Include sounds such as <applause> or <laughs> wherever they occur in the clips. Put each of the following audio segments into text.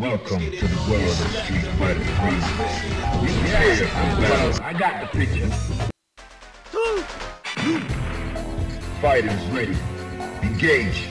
Welcome to the world of Street Fighter 3. Prepare for battle. I got the picture. Fighters ready. Engage.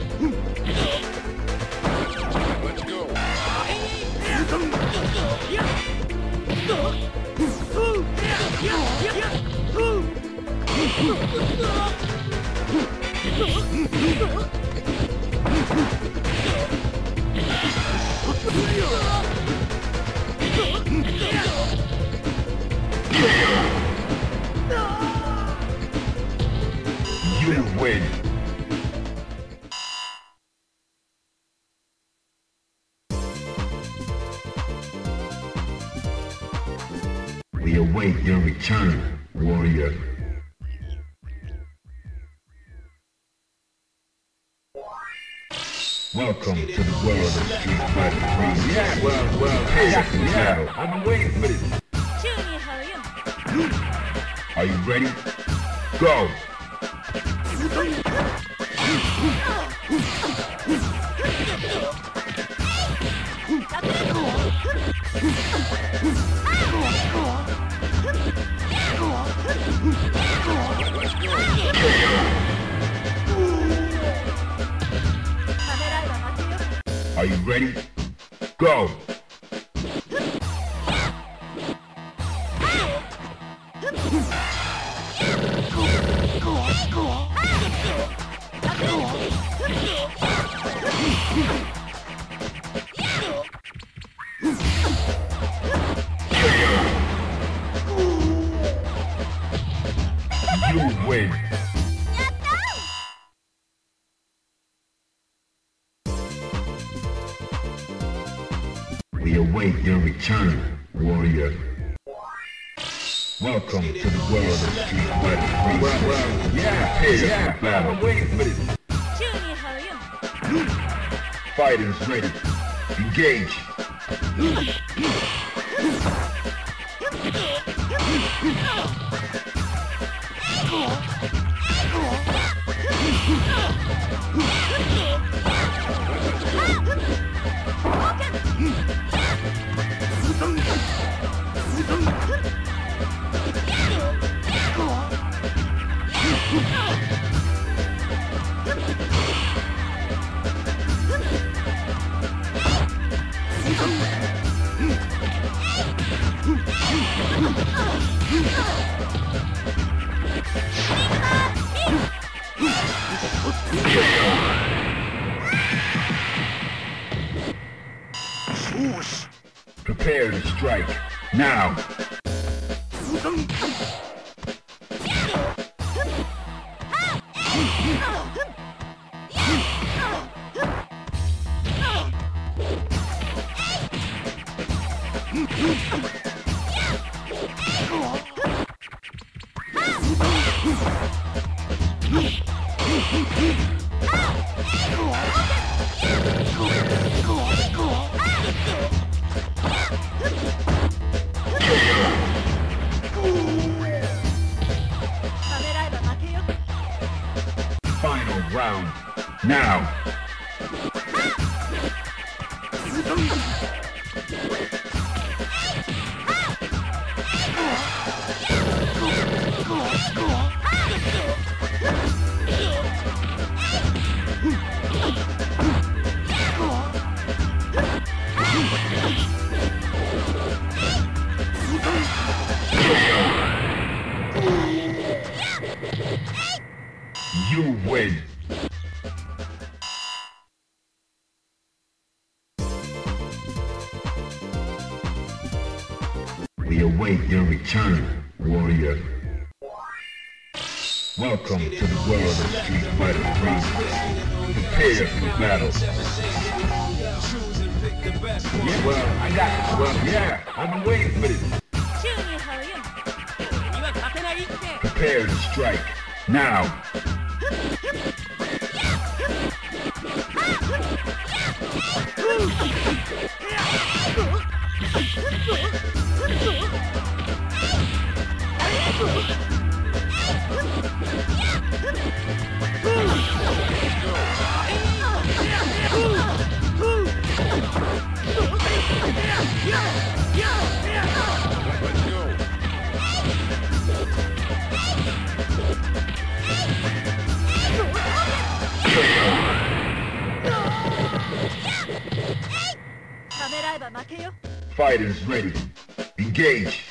You win. Welcome to the world of Street Fighter. Yeah, well, well, hey, yeah, yeah. I've waiting for this. Are you ready? Go! Ready? Go! We await your return, warrior. Welcome to the world of Street Fighter 3. Yeah, prepare yeah, for battle. I'm waiting for this. Fight is ready. Engage. Oh. <laughs> battles. Gente.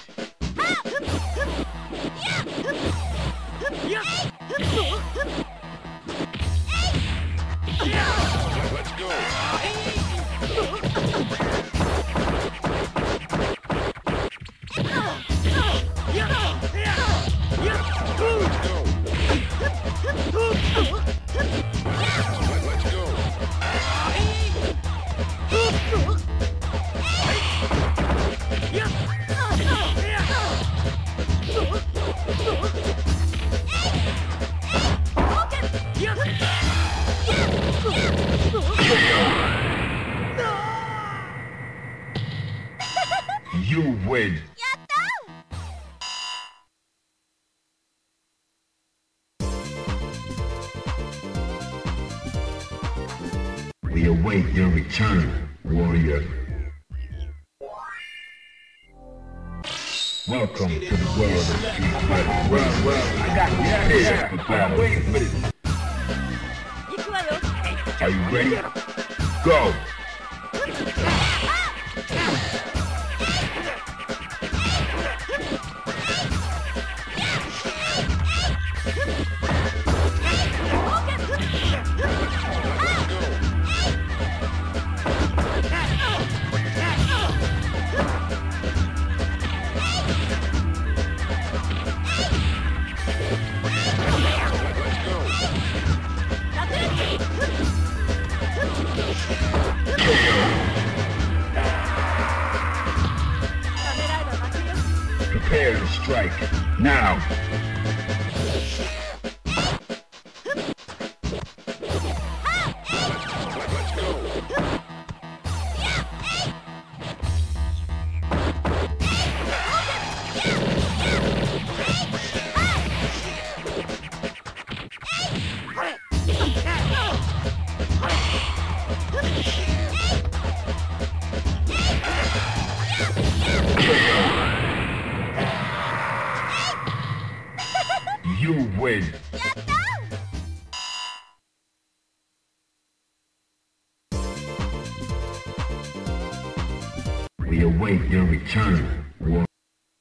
We await your return.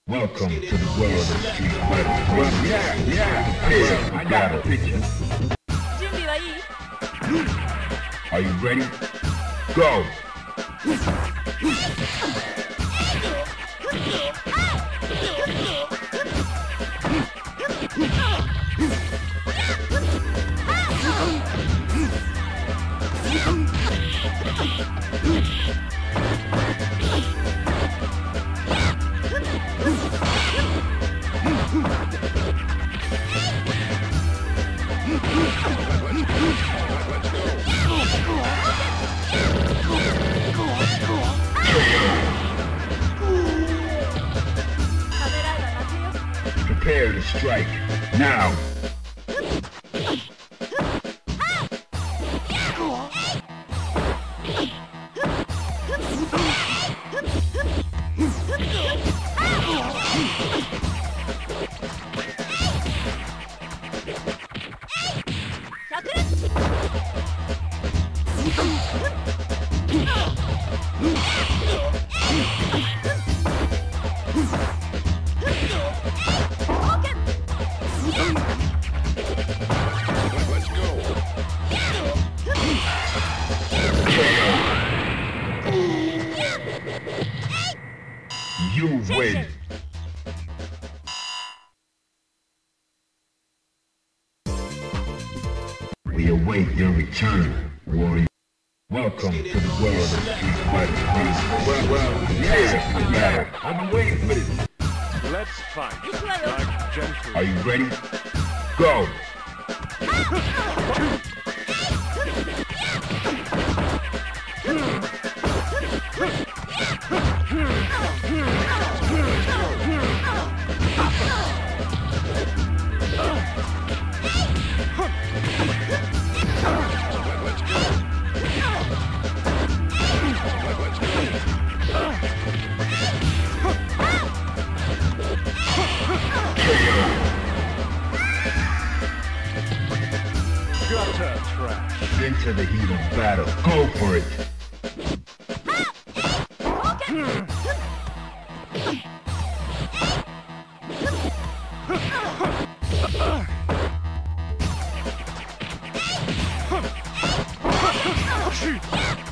Welcome to the world of Street Fighter. Yeah, yeah. Prepare for battle. Are you ready? Go! Strike. Now. return. Hey!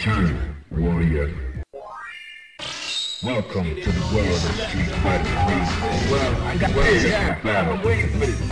Street Warrior. Welcome to the world of Street Fighter Well, I got this. Yeah, I've waiting for this.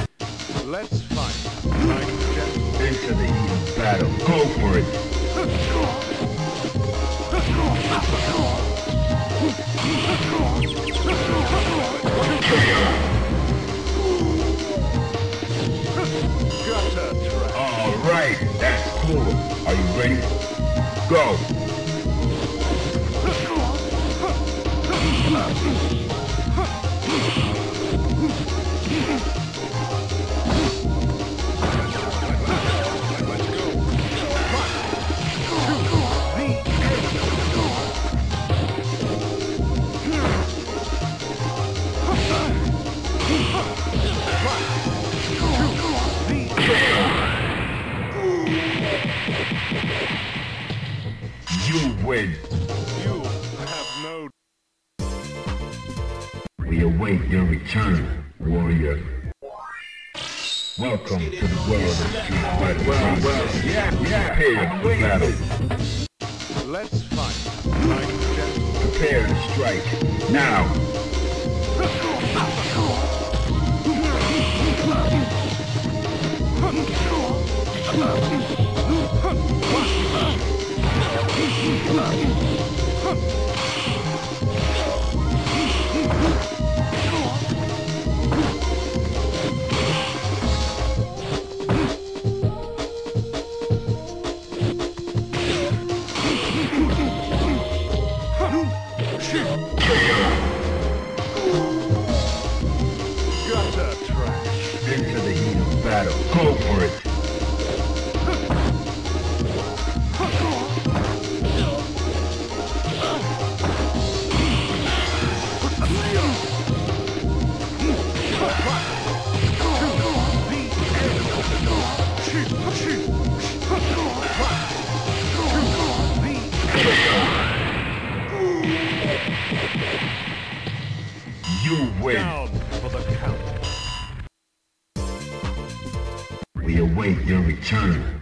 team.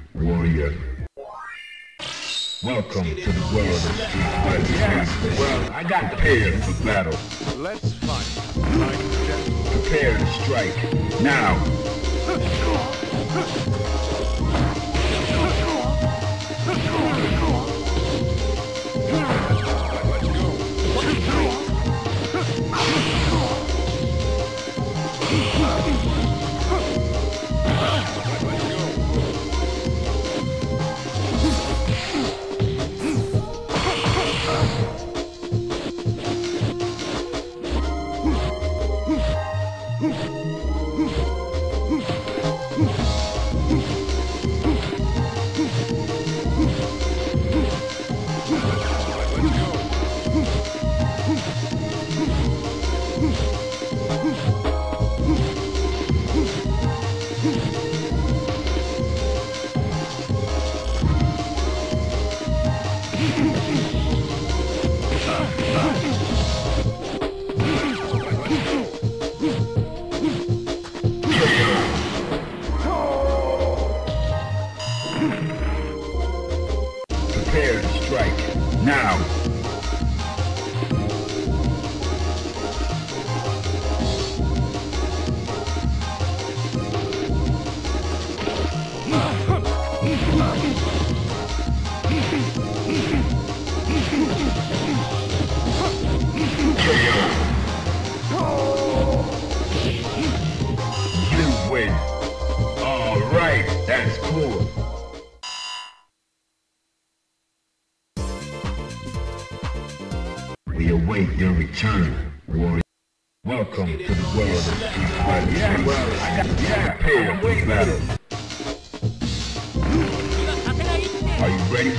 Are you ready?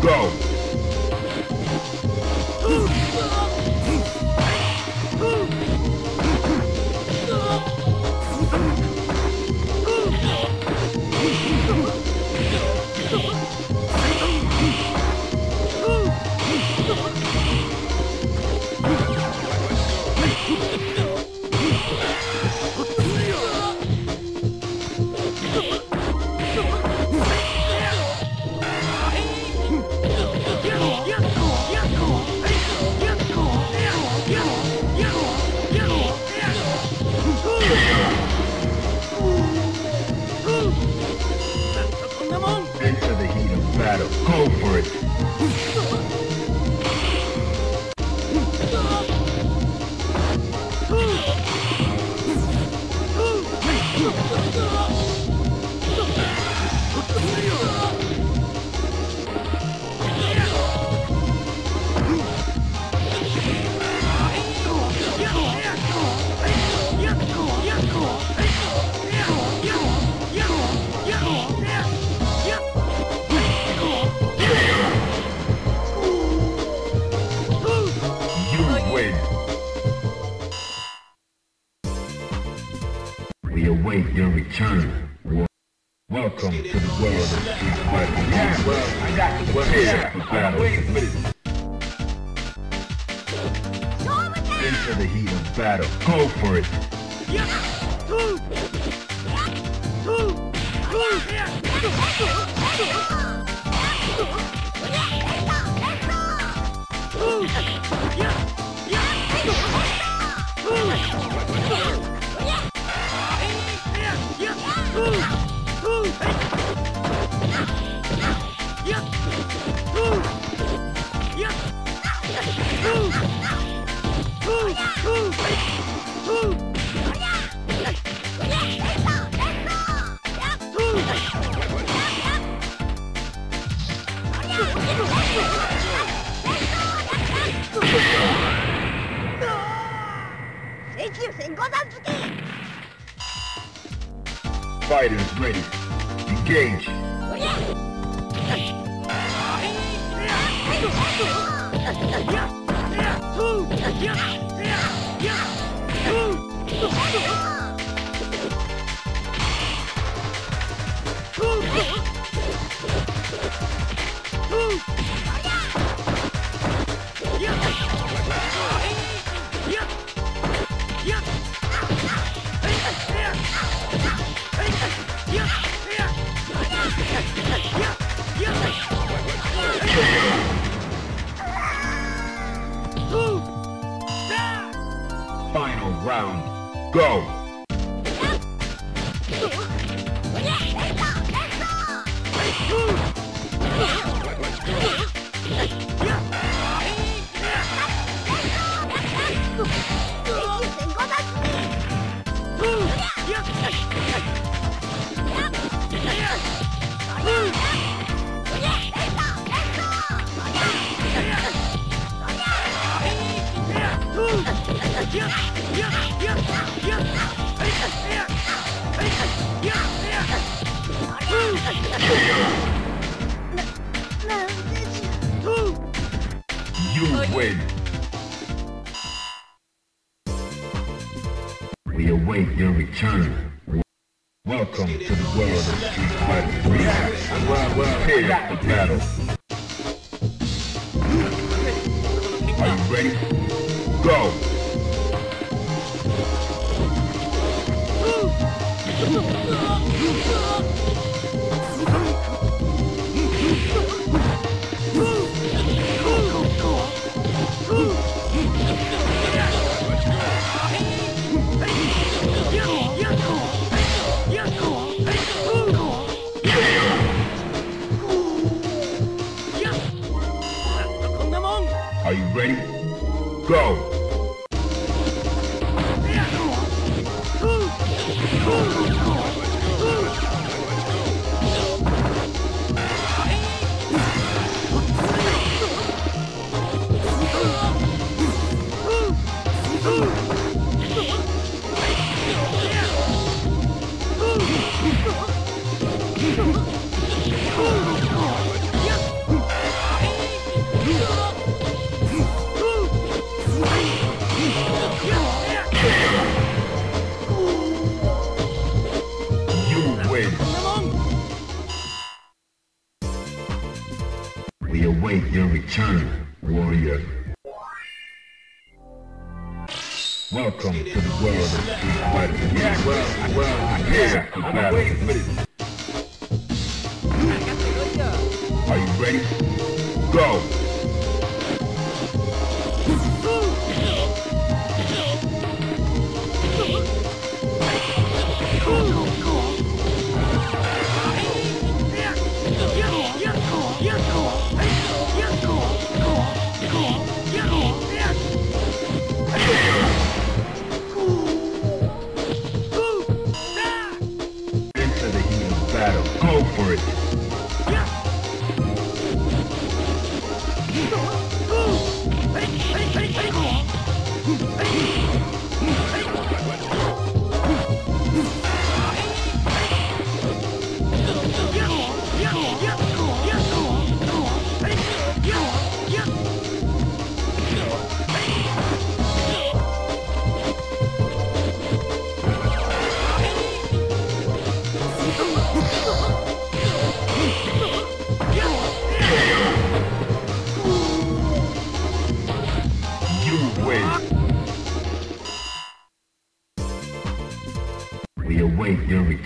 Go!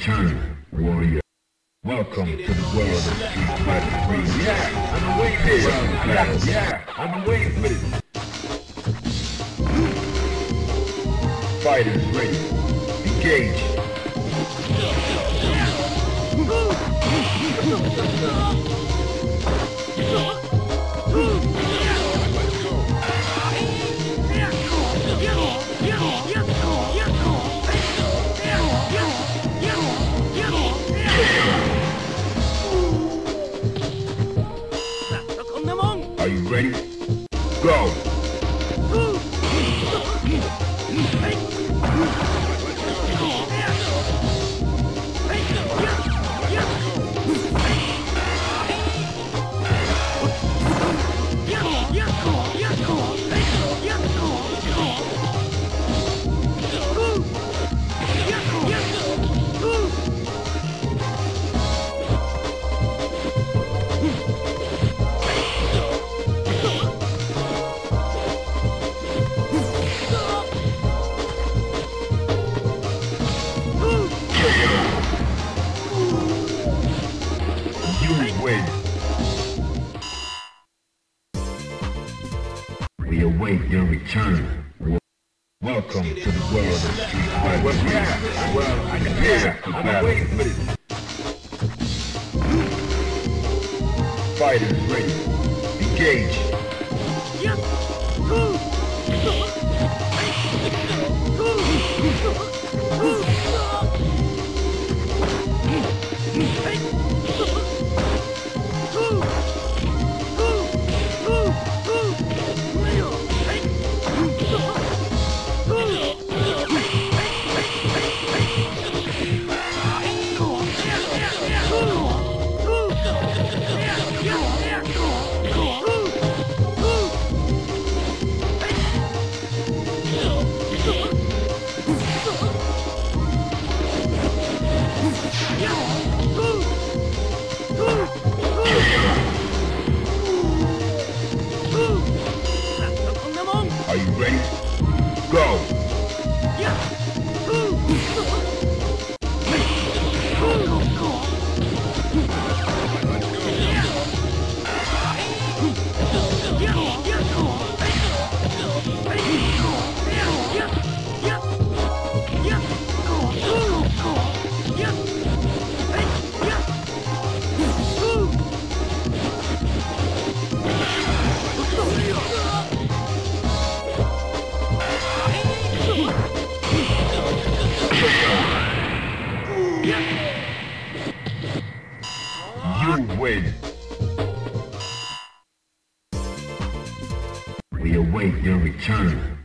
Your your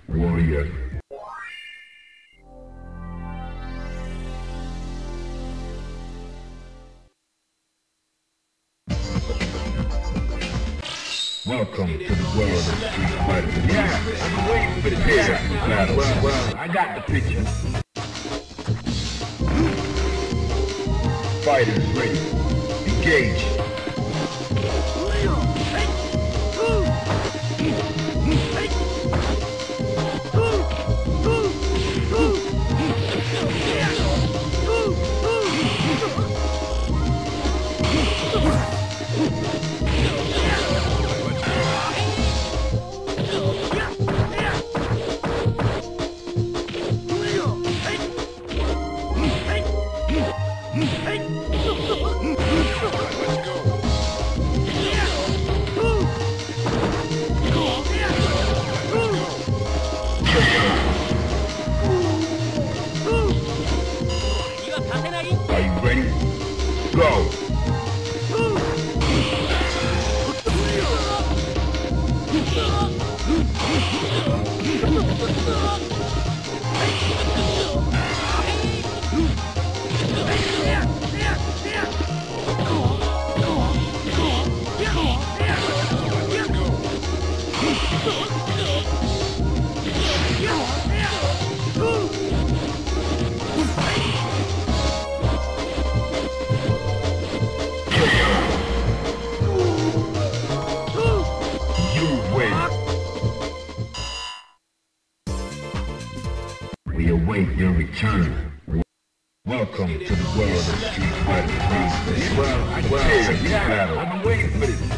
Two. Welcome to the world of Street Fighter. Well, well, yeah, I'm been waiting for this.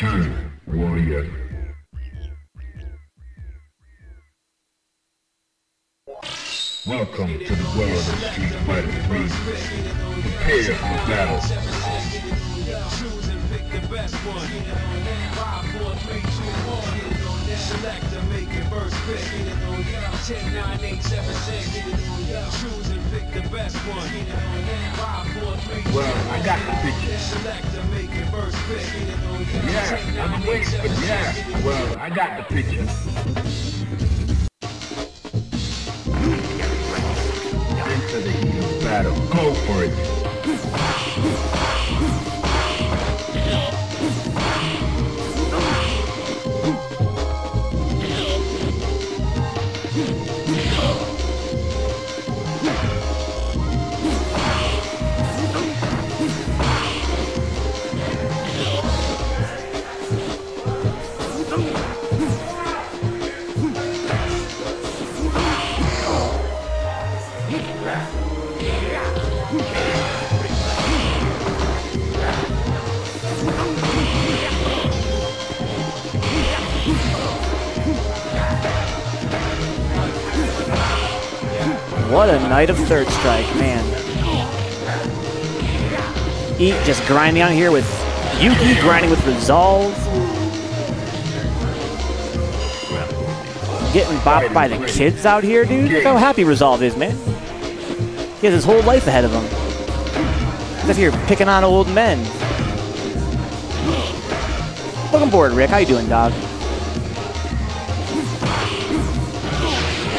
Await What a night of third strike, man. Eat just grinding out here with Yuuki, grinding with Resolve. Getting bopped by the kids out here, dude. Look how happy Resolve is, man. He has his whole life ahead of him. He's up here picking on old men. Welcome aboard, Rick. How you doing, dog?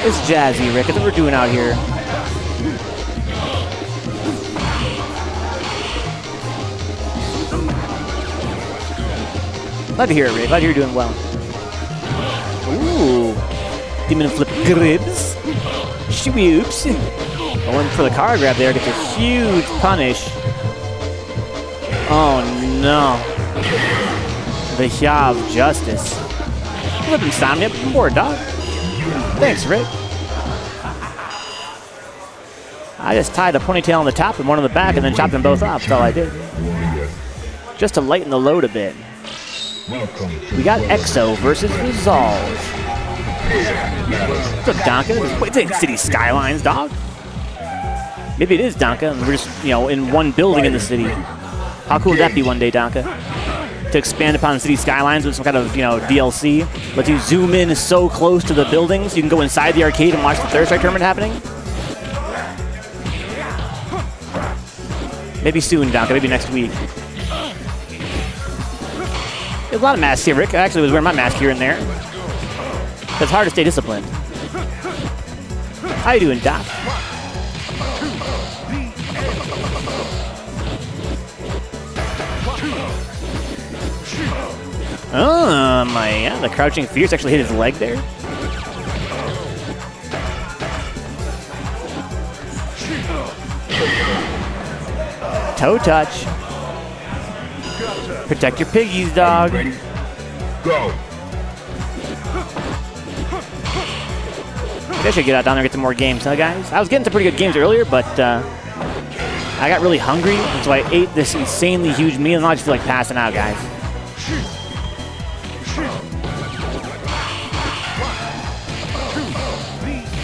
It's jazzy, Rick. That's what we're doing out here. Glad to hear it, Rick. Glad you're doing well. Ooh. Demon flip gribs. Swoops. Going for the car grab there. Gets a huge punish. Oh, no. The Yah of Justice. Flip Insomnia. Poor dog. Thanks, Rick. I just tied a ponytail on the top and one on the back and then chopped them both off. That's all I did. Just to lighten the load a bit. Welcome We got Exo versus Resolve. What's up, Donka? Wait, it's City Skylines, dog. Maybe it is Donka, and we're just, you know, in one building in the city. How cool would that be one day, Donka? To expand upon City Skylines with some kind of, you know, DLC. Let you zoom in so close to the buildings, you can go inside the arcade and watch the Third Strike tournament happening. Maybe soon, Donka. Maybe next week. There's a lot of masks here, Rick. I actually was wearing my mask here and there. It's hard to stay disciplined. How you doing, Doc? Oh my, yeah, the crouching fierce actually hit his leg there. Toe touch. Protect your piggies, dog. Ready? Go. I should get out down there and get some more games, huh, guys? I was getting some pretty good games earlier, but uh, I got really hungry, and so I ate this insanely huge meal, and I just feel like passing out, guys.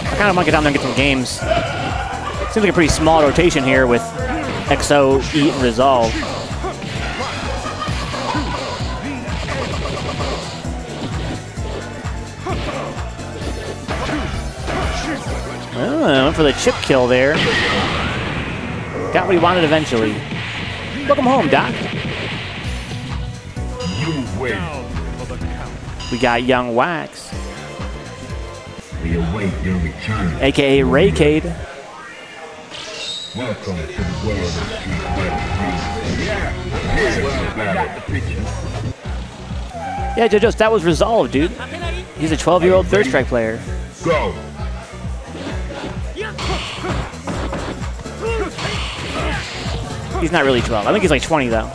I kind of want to get down there and get some games. Seems like a pretty small rotation here with Exo, Eat, and Resolve. Went for the chip kill there. Got what he wanted eventually. Welcome home, Doc. You. We got Young Waxx. We await your return. AKA Raycade. Welcome to the world of Street Fighter Yeah, JoJo's, that was resolved, dude. He's a 12-year-old third strike player. Go! He's not really 12. I think he's like 20, though.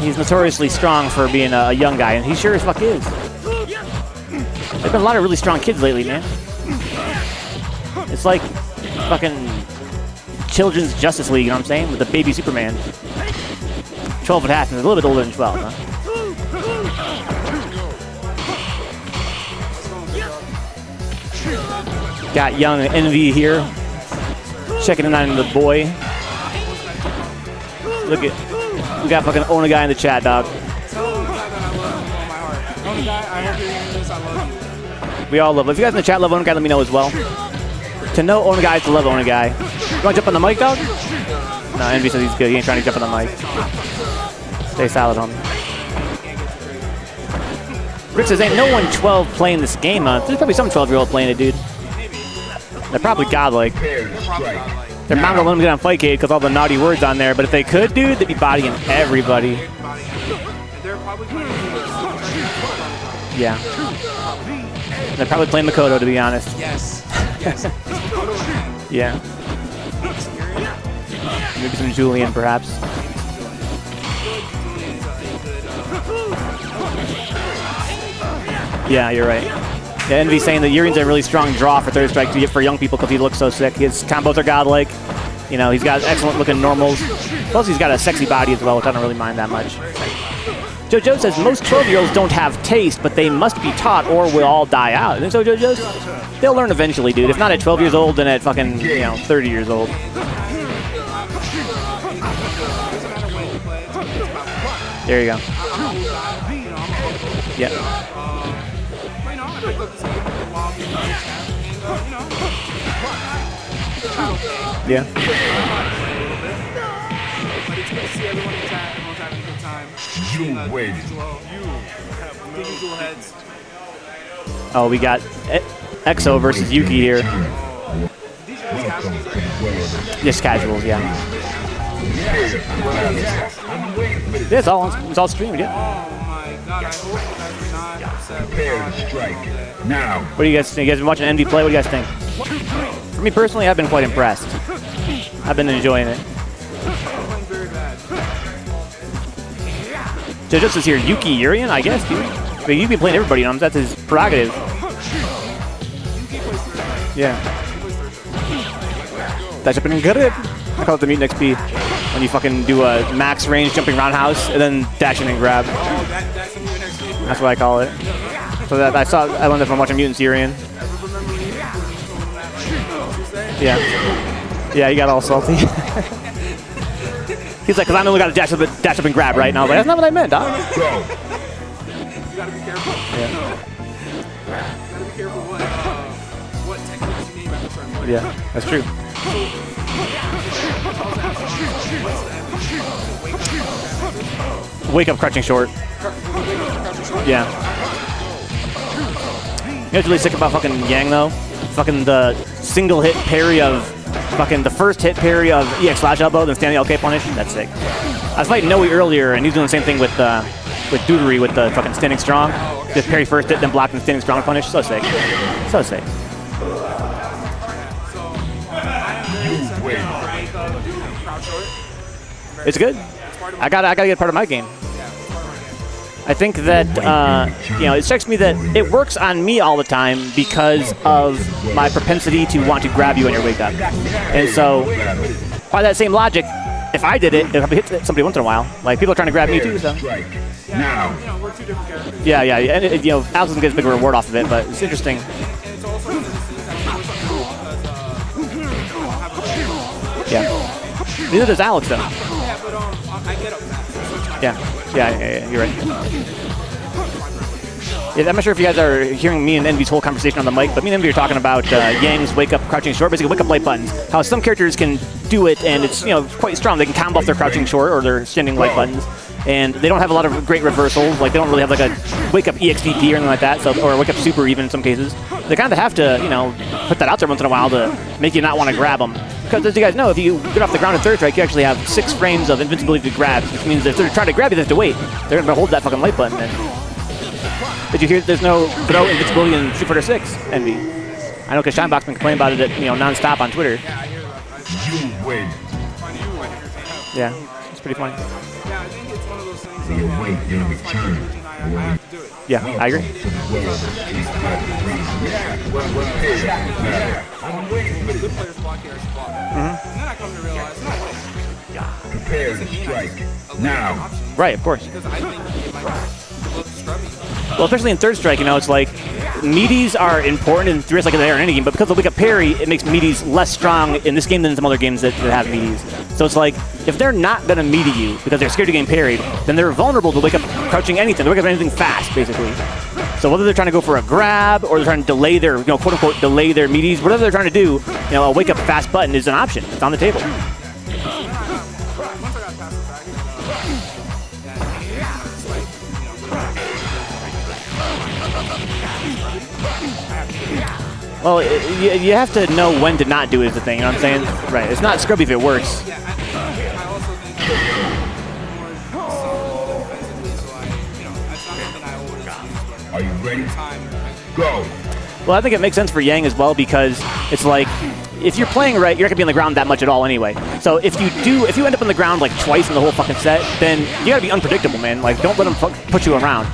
He's notoriously strong for being a, young guy, and he sure as fuck is. There's been a lot of really strong kids lately, man. It's like fucking Children's Justice League, you know what I'm saying? With the baby Superman. 12 and a half, and a little bit older than 12, huh? Got young Envy here. Checking in on the boy. Look at, we got fucking Ona guy in the chat, dog. We all love. It. If you guys in the chat love Ona guy, let me know as well. To know Ona guy is to love Ona guy. You want to jump on the mic, dog? No, Envy says he's good. He ain't trying to jump on the mic. Stay solid, homie. Rick says, ain't no one 12 playing this game, huh? There's probably some 12 year old playing it, dude. They're probably godlike. To. They're not gonna let them get on Fightcade because all the naughty words on there, but if they could, dude, they'd be bodying everybody. Yeah. They're probably playing Makoto, to be honest. Yes. Yes. <laughs> Yeah. Maybe some Julian, perhaps. Yeah, you're right. Envy saying that Urien's a really strong draw for third strike to get for young people because he looks so sick. His combos are godlike. You know, he's got excellent looking normals. Plus, he's got a sexy body as well, which I don't really mind that much. JoJo says most 12 year olds don't have taste, but they must be taught or we'll all die out. And so, JoJo's, they'll learn eventually, dude. If not at 12 years old, then at fucking, you know, 30 years old. There you go. Yeah. Yeah. You win. Oh, we got Exo versus Yuuki here. Welcome to the world of Just casuals, yeah. Yeah, it's all it's all streamed, yeah. Prepare to strike. Now. What do you guys think? You guys been watching Envy play? What do you guys think? Me personally, I've been quite impressed. I've been enjoying it. JoJo says here, Yuuki Urien, I guess, dude. I mean, Yuuki playing everybody, you know, that's his prerogative. Yeah. That's been good. I call it the Mutant XP. When you fucking do a max range jumping roundhouse and then dash in and grab. That's what I call it. So that I saw I learned that from watching Mutant Urien. Yeah. Yeah, he got all salty. <laughs> He's like, because I only got to dash up, dash up and grab, right? And I was like, that's not what I meant, dog. Go. Yeah, that's true. Wake up crouching short. Yeah. You know what's really sick about fucking Yang though? Fucking the single hit parry of fucking the first hit parry of EX slash elbow, then standing LK punish. That's sick. I was fighting Noe earlier, and he's doing the same thing with uh, with Dudley with the fucking standing strong. Just parry first hit, then block and standing strong punish. So sick. So sick. It's good. I got I got to get part of my game. I think that uh, you know it strikes me that it works on me all the time because of my propensity to want to grab you on your wake up, and so by that same logic, if I did it, it would hit somebody once in a while. Like people are trying to grab me too. So Now. yeah, yeah, yeah. and it, you know Alex doesn't get a big reward off of it, but it's interesting. Yeah. Neither does Alex though. Yeah, yeah, yeah, yeah, you're right. Yeah, I'm not sure if you guys are hearing me and Envy's whole conversation on the mic, but me and Envy are talking about uh, Yang's wake up, crouching short, basically wake up light buttons. How some characters can do it, and it's you know quite strong. They can combo off their crouching short or their standing light buttons, and they don't have a lot of great reversals. Like they don't really have like a wake up EXDP or anything like that, so or wake up super even in some cases. They kind of have to you know put that out there once in a while to make you not want to grab them. Because as you guys know, if you get off the ground in third strike, you actually have six frames of invincibility to grab, which means if they're trying to grab you, they have to wait. They're going to hold that fucking light button. And did you hear? There's no throw invincibility in Street Fighter 6 Envy. I know because Shinebox been complaining about it, you know, nonstop on Twitter. You win. Yeah, it's pretty funny. You your return. Yeah, I to the world of Street Fighter III. Yeah. Well, well, prepare. Now. Good players block here, I agree. block. And then I come to realize, no, wait. Prepare to strike. Now. Right, of course. Well, especially in third strike, you know, it's like meaties are important in three strike in any game, but because of wake up parry, it makes meaties less strong in this game than in some other games that, that have meaties. So it's like if they're not gonna meaty you because they're scared to get parried, then they're vulnerable to wake up crouching anything. They wake up anything fast, basically. So whether they're trying to go for a grab or they're trying to delay their, you know, quote unquote, delay their meaties, whatever they're trying to do, you know, a wake up fast button is an option. It's on the table. Well, it, you, you have to know when to not do it is the thing, you know what I'm saying? Right. It's not scrubby if it works. yeah, I, I also think that more solid defensively, so I, you know, that's not something I always use, but Are you ready? Go. Well, I think it makes sense for Yang as well because it's like if you're playing right, you're not gonna be on the ground that much at all anyway. So if you do, if you end up on the ground like twice in the whole fucking set, then you gotta be unpredictable, man. Like don't let them put you around.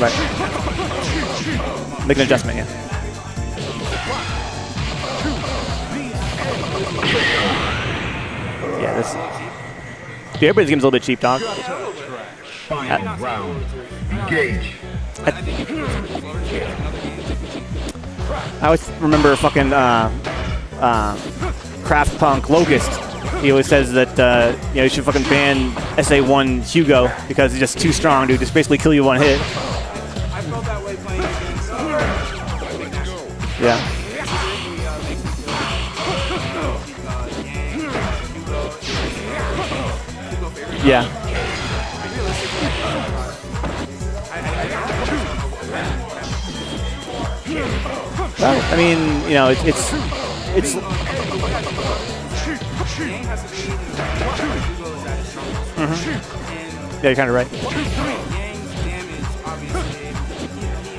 Right. Make an adjustment, yeah. Yeah, this. Dude, everybody's game's a little bit cheap, dog. Round. Engage. I always remember fucking uh, uh, Craft Punk Locust. He always says that uh, you know you should fucking ban SA1 Hugo because he's just too strong, dude. Just basically kill you one hit. Yeah. Yeah. Well, I mean, you know, it's it's it's strongest. And yeah, you're kind of right. Yang's damage, obviously, he, he,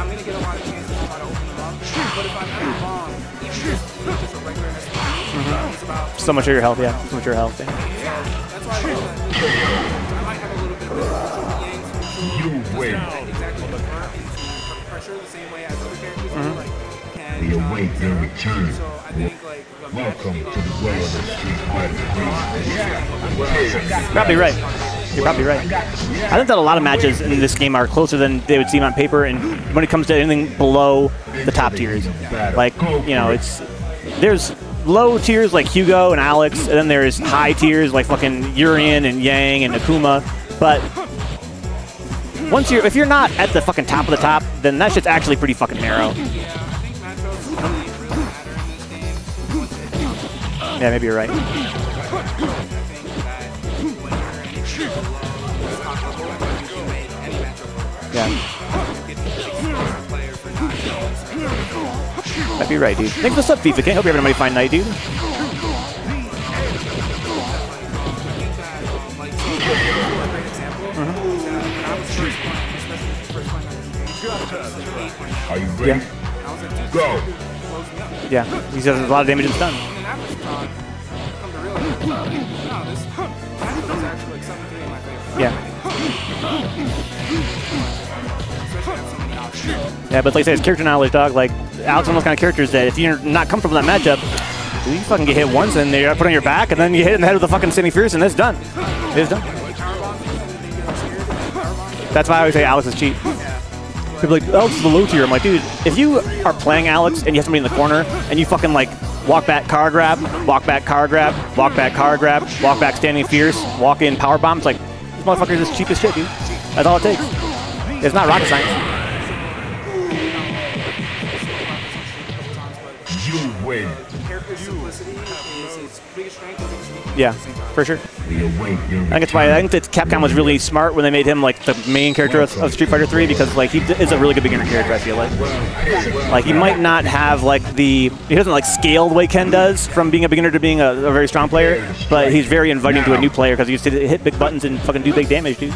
I'm gonna get a lot of chances to try to open him up. But if I'm at the bomb, even just, even just a regular SP, it's about So much of your health, yeah. So much of your health. Yeah. That's why I feel that I might have a little bit of resistance to Yang's You win. exactly convert into pressure the same way Welcome to the of Street. Probably right. You're probably right. I think that a lot of matches in this game are closer than they would seem on paper, and when it comes to anything below the top tiers, like you know, it's there's low tiers like Hugo and Alex, and then there's high tiers like fucking Urien and Yang and Akuma, but once you're if you're not at the fucking top of the top, then that shit's actually pretty fucking narrow. Make any matchup work. Yeah, You get the player for not might be right, dude. Thanks for the sub, FIFA King. Hope you're having a mighty fine night, dude. like so a great example is that when I was first playing, especially first playing on this game, I was like eight right Are you Yeah. ready? now. I was like, dude, Go. close me up. Yeah, he says a lot of damage in stun. Yeah. Yeah, but like I said, it's character knowledge, dog. Like, Alex is one of those kind of characters that if you're not comfortable in that matchup, you fucking get hit once and you're put on your back, and then you hit in the head with a fucking Standing Fierce, and it's done. It's done. That's why I always say Alex is cheap. People are like, Alex is the low tier. I'm like, dude, if you are playing Alex and you have somebody in the corner and you fucking like walk back car grab, walk back car grab, walk back car grab, walk back Standing Fierce, walk in power bombs. like, this motherfucker is the cheapest shit, dude. That's all it takes. It's not rocket science. Yeah, for sure. I think it's why I think that Capcom was really smart when they made him like the main character of, of Street Fighter 3 because like he is a really good beginner character. I feel like like he might not have like the he doesn't like scale the way Ken does from being a beginner to being a, a very strong player, but he's very inviting to a new player because he used to hit big buttons and fucking do big damage, dude.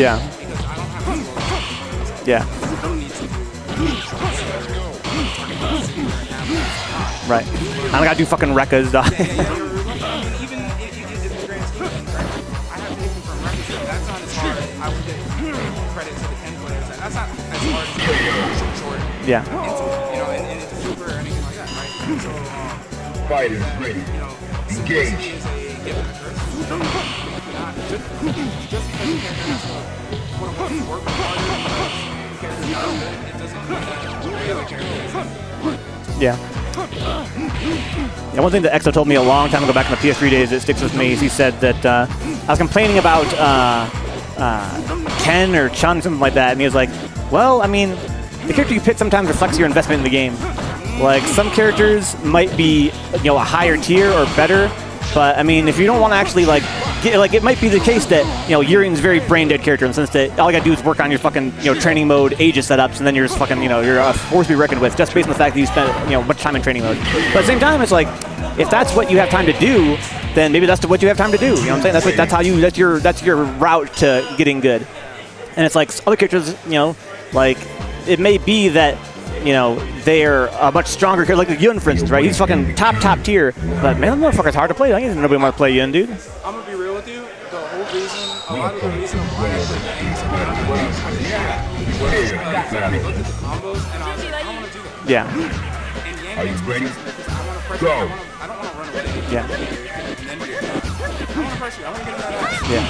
Yeah. because I don't have any roles. Yeah. I don't need to do Right. I don't gotta do fucking recas, dog. <laughs> even if you did the grand scheme of things. I have anything from records, so that's not as hard. I would give credit to the Ken players. That's not as hard as getting yeah. into, you know, and, and into super or anything like that, right? So, Fighters ready. Engage. Yeah. Yeah, one thing that Exo told me a long time ago back in the PS3 days that sticks with me is he said that uh, I was complaining about uh, uh, Ken or Chun, something like that, and he was like, well, I mean, the character you pick sometimes reflects your investment in the game. Like, some characters might be, you know, a higher tier or better, but, I mean, if you don't want to actually, like, like, it might be the case that, you know, Urien's a very brain-dead character in the sense that all you gotta do is work on your fucking, you know, training mode, Aegis setups, and then you're just fucking, you know, you're a force to be reckoned with just based on the fact that you spent, you know, much time in training mode. But at the same time, it's like, if that's what you have time to do, then maybe that's what you have time to do. You know what I'm saying? That's, what, that's how you, that's your, that's your route to getting good. And it's like other characters, you know, like it may be that you know they're a much stronger character, like Yun, for instance, right? He's fucking top top tier, but man, that motherfucker's hard to play. I ain't nobody want to play Yun, dude. I'm gonna be real with you. The whole reason, a lot of the reason why I play games are because I look at the combos and I was like, I want to do that. Yeah, And Yang Are you ready? because I want to pressure. Go. I, wanna, I don't want to run away. Yeah. And then do it. I want to pressure. I want to get in that ass. yeah.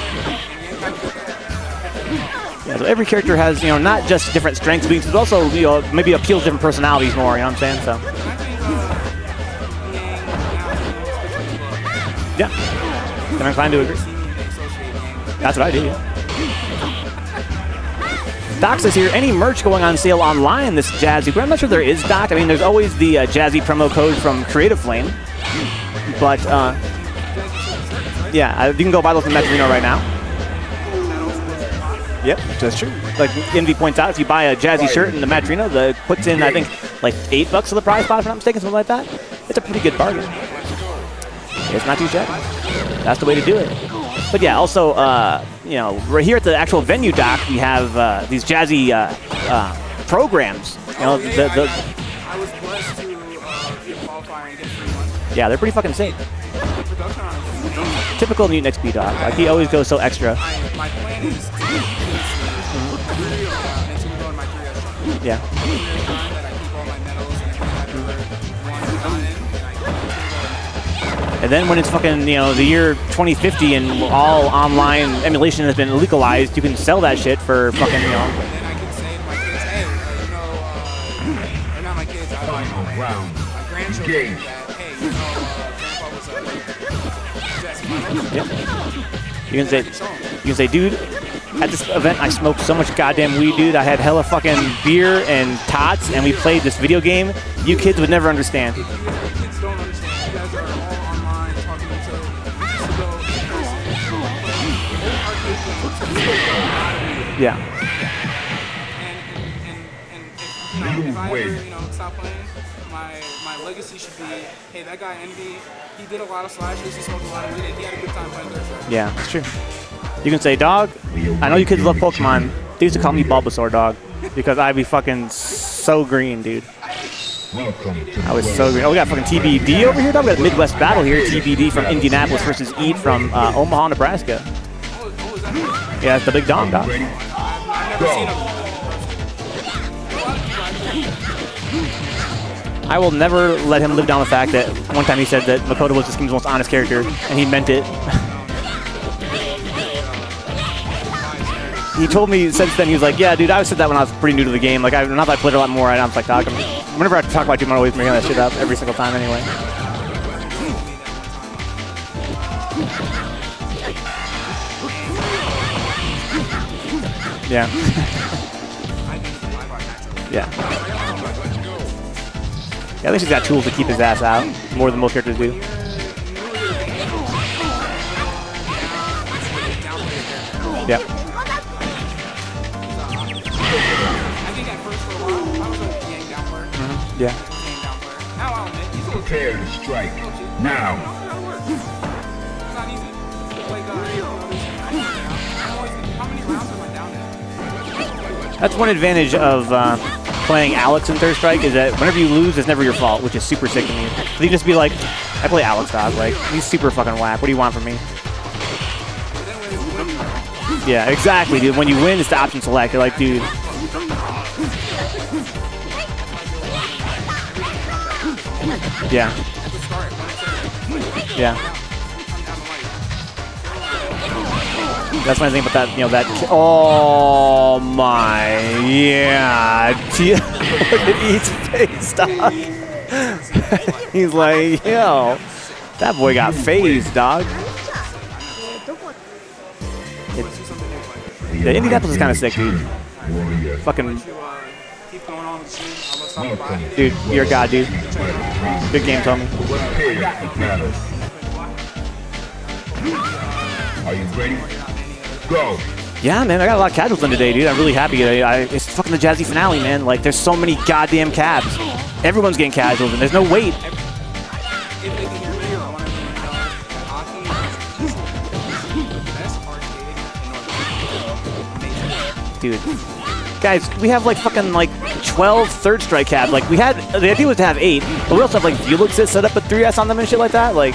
And Yang kind of did that. Yeah, so every character has, you know, not just different strengths, but also, you know, maybe appeals to different personalities more, you know what I'm saying? So, And I'm inclined to agree. That's what I do. Doc says here, any merch going on sale online this Jazzy? I'm not sure there is, Doc. I mean, there's always the uh, Jazzy promo code from Creative Flame. But, uh, yeah, you can go buy those in Metrino right now. Yep, that's true. Like Envy points out, if you buy a Jazzy shirt in the Matrino, the puts in, I think, like eight bucks for the prize pot, if I'm not mistaken, something like that. It's a pretty good bargain. It's not too shabby. That's the way to do it. But yeah, also, uh, you know, right here at the actual venue dock, we have uh, these jazzy uh, uh, programs. You know, the, the, I was blessed to uh, be a qualifier and get three months. yeah, they're pretty fucking sick. The production on it is Typical Mutant XP dog. Like he always goes so extra. My plan is to And then when it's fucking, you know, the year 2050 and all online emulation has been legalized, you can sell that shit for fucking, you know. Engage. Yep. You can say, you can say, dude, at this event I smoked so much goddamn weed, dude. I had hella fucking beer and tots, and we played this video game. You kids would never understand. Yeah. And, and, and, you know, if I ever, you know, stop playing, my, my legacy should be, hey, that guy Envy, he did a lot of slashes, he smoked a lot of weed, and he had a good time playing Thirst Yeah, that's true. You can say, dog, I know you kids love Pokemon. They used to call me Bulbasaur, dog, because I'd be fucking so green, dude. I was so green. Oh, we got fucking TBD over here, dog. We got a Midwest Battle here. TBD from Indianapolis versus Eat from uh, Omaha, Nebraska. Oh, oh, is that him? Yeah, it's the big dong, dog. I will never let him live down the fact that one time he said that Makoto was this game's most honest character, and he meant it. he told me since then, he was like, yeah, dude, I said that when I was pretty new to the game. Like, I, not that I played a lot more, I was like, I'm, whenever I talk about you, I'm always bringing that shit up every single time anyway. Yeah. <laughs> yeah. Yeah, at least he's got tools to keep his ass out, more than most characters do. Yep. I think at first for a while, That's one advantage of uh, playing Alex in Third Strike is that whenever you lose, it's never your fault, which is super sick to me. So you just be like, I play Alex dog, like he's super fucking whack. What do you want from me? Yeah, exactly, dude. When you win, it's the option select. You're like, dude. Yeah. Yeah. That's my thing about that, you know, that. Oh my, yeah. <laughs> Look at Eat's face, dog. <laughs> He's like, yo, that boy got phased, dog. Yeah, Indianapolis is kind of sick, dude. Fucking, dude, you're a god, dude. Good game, Tommy. Are you ready? Go. Yeah, man, I got a lot of casuals in today, dude. I'm really happy. I, I, it's fucking the Jazzy finale, man. Like, there's so many goddamn cabs. Everyone's getting casuals, and there's no wait. Dude. Guys, we have like fucking like 12 third strike cabs. Like we had, the idea was to have eight, but we also have like Felixes set up with 3S on them and shit like that. Like,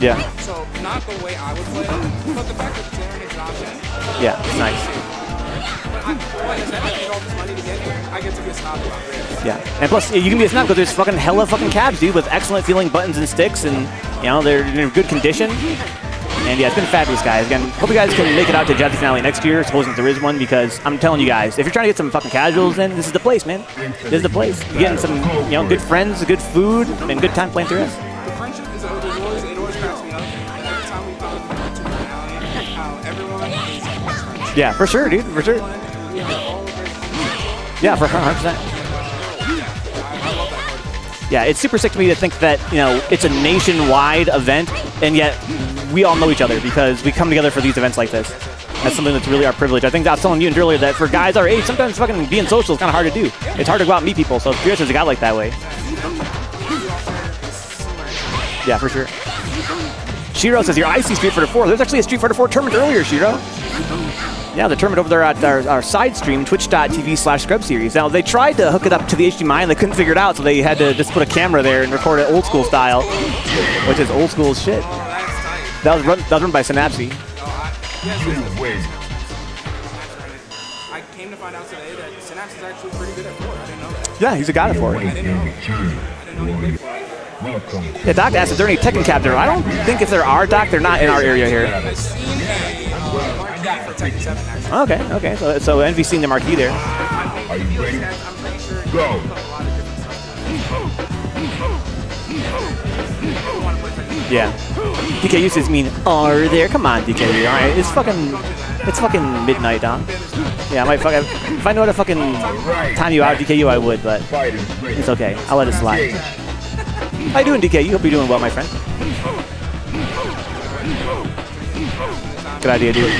yeah, So, not the way I would play it, but the fact that and an option. yeah, it's nice. But I, like I said, I paid all this money to get here, I get to get snob about 3S. Yeah, and plus you can be a snap because there's fucking hella fucking cabs, dude, with excellent feeling buttons and sticks, and you know they're in good condition. And yeah, it's been fabulous, guys. Again, hope you guys can make it out to Jazzy Finale next year, supposing there is one, because I'm telling you guys, if you're trying to get some fucking casuals, then this is the place, man. This is the place. You're getting some, you know, good friends, good food, and good time playing through this. Yeah, for sure, dude, for sure. Yeah, for 100%. Yeah, it's super sick to me to think that, you know, it's a nationwide event, and yet we all know each other because we come together for these events like this. That's something that's really our privilege. I think I was telling you earlier that for guys our age, sometimes fucking being social is kind of hard to do. It's hard to go out and meet people, so Fierce is a guy like that way. Yeah, for sure. Shiro says here, I see Street Fighter 4. There's actually a Street Fighter 4 tournament earlier, Shiro. Yeah, the tournament over there at our, our side stream, twitch.tv slash scrub series. Now, they tried to hook it up to the HDMI and they couldn't figure it out, so they had to just put a camera there and record it old school style, which is old school shit. That was run, that was run by Synapse. I, came to find out today that Synapse is actually pretty good at. I didn't know that. Yeah, he's a guy for it. Yeah, Doc asked if there any Tekken cabs there. I don't think if there are, Doc, they're not in our area here. I've seen a marquee for Tekken 7 actually. Okay, okay. So, so Envy's seen the marquee there. Are you ready? I'm pretty sure Go. put a lot of different stuff to it. I want to play Tekken. Yeah. DKU says mean are there? Come on, DKU. All right, it's fucking, it's fucking midnight, Dom. Yeah, I might fucking, if I know how to fucking time you out, DKU, I would, but it's okay. I'll let it slide. How you doing, DKU? Hope you're doing well, my friend. Good idea, dude.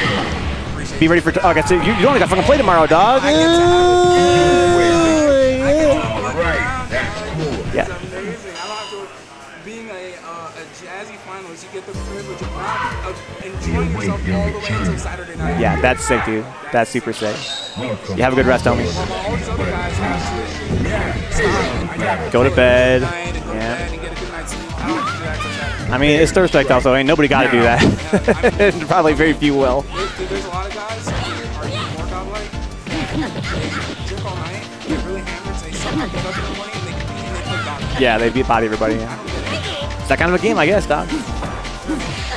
Be ready for. Oh, I got to, you, you only got fucking play tomorrow, dog. All right. That's cool. Yeah. Amazing. I don't to. Being a, uh, jazzy finalist, you get the privilege of enjoying yourself all the way until Saturday. Yeah, that's sick, dude. That's super sick. You have a good rest, homie. While all these other guys have to stop. I got Go to bed. night and go to Yeah. I mean, it's Third Strike though, so ain't nobody got to do that. <laughs> Probably very few will. There's a lot of guys are even workout like they drink all night, they get really hammered, they somehow get up in the and they, and they play golf. Yeah, they beat body everybody. Yeah. I don't get it. It's that kind of a game, I guess, dog.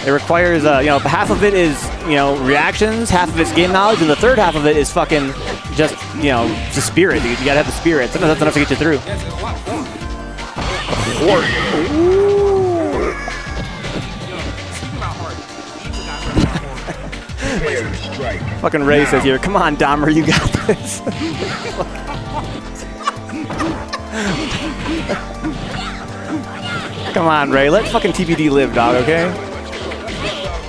It requires, uh, you know, half of it is, you know, reactions, half of it's game knowledge, and the third half of it is fucking just, you know, the spirit, dude. You gotta have the spirit. Sometimes that's enough to get you through. Yes, Fucking Ray says here, come on, Dahmer, you got this. <laughs> come on, Ray. Let fucking TBD live, dog, okay?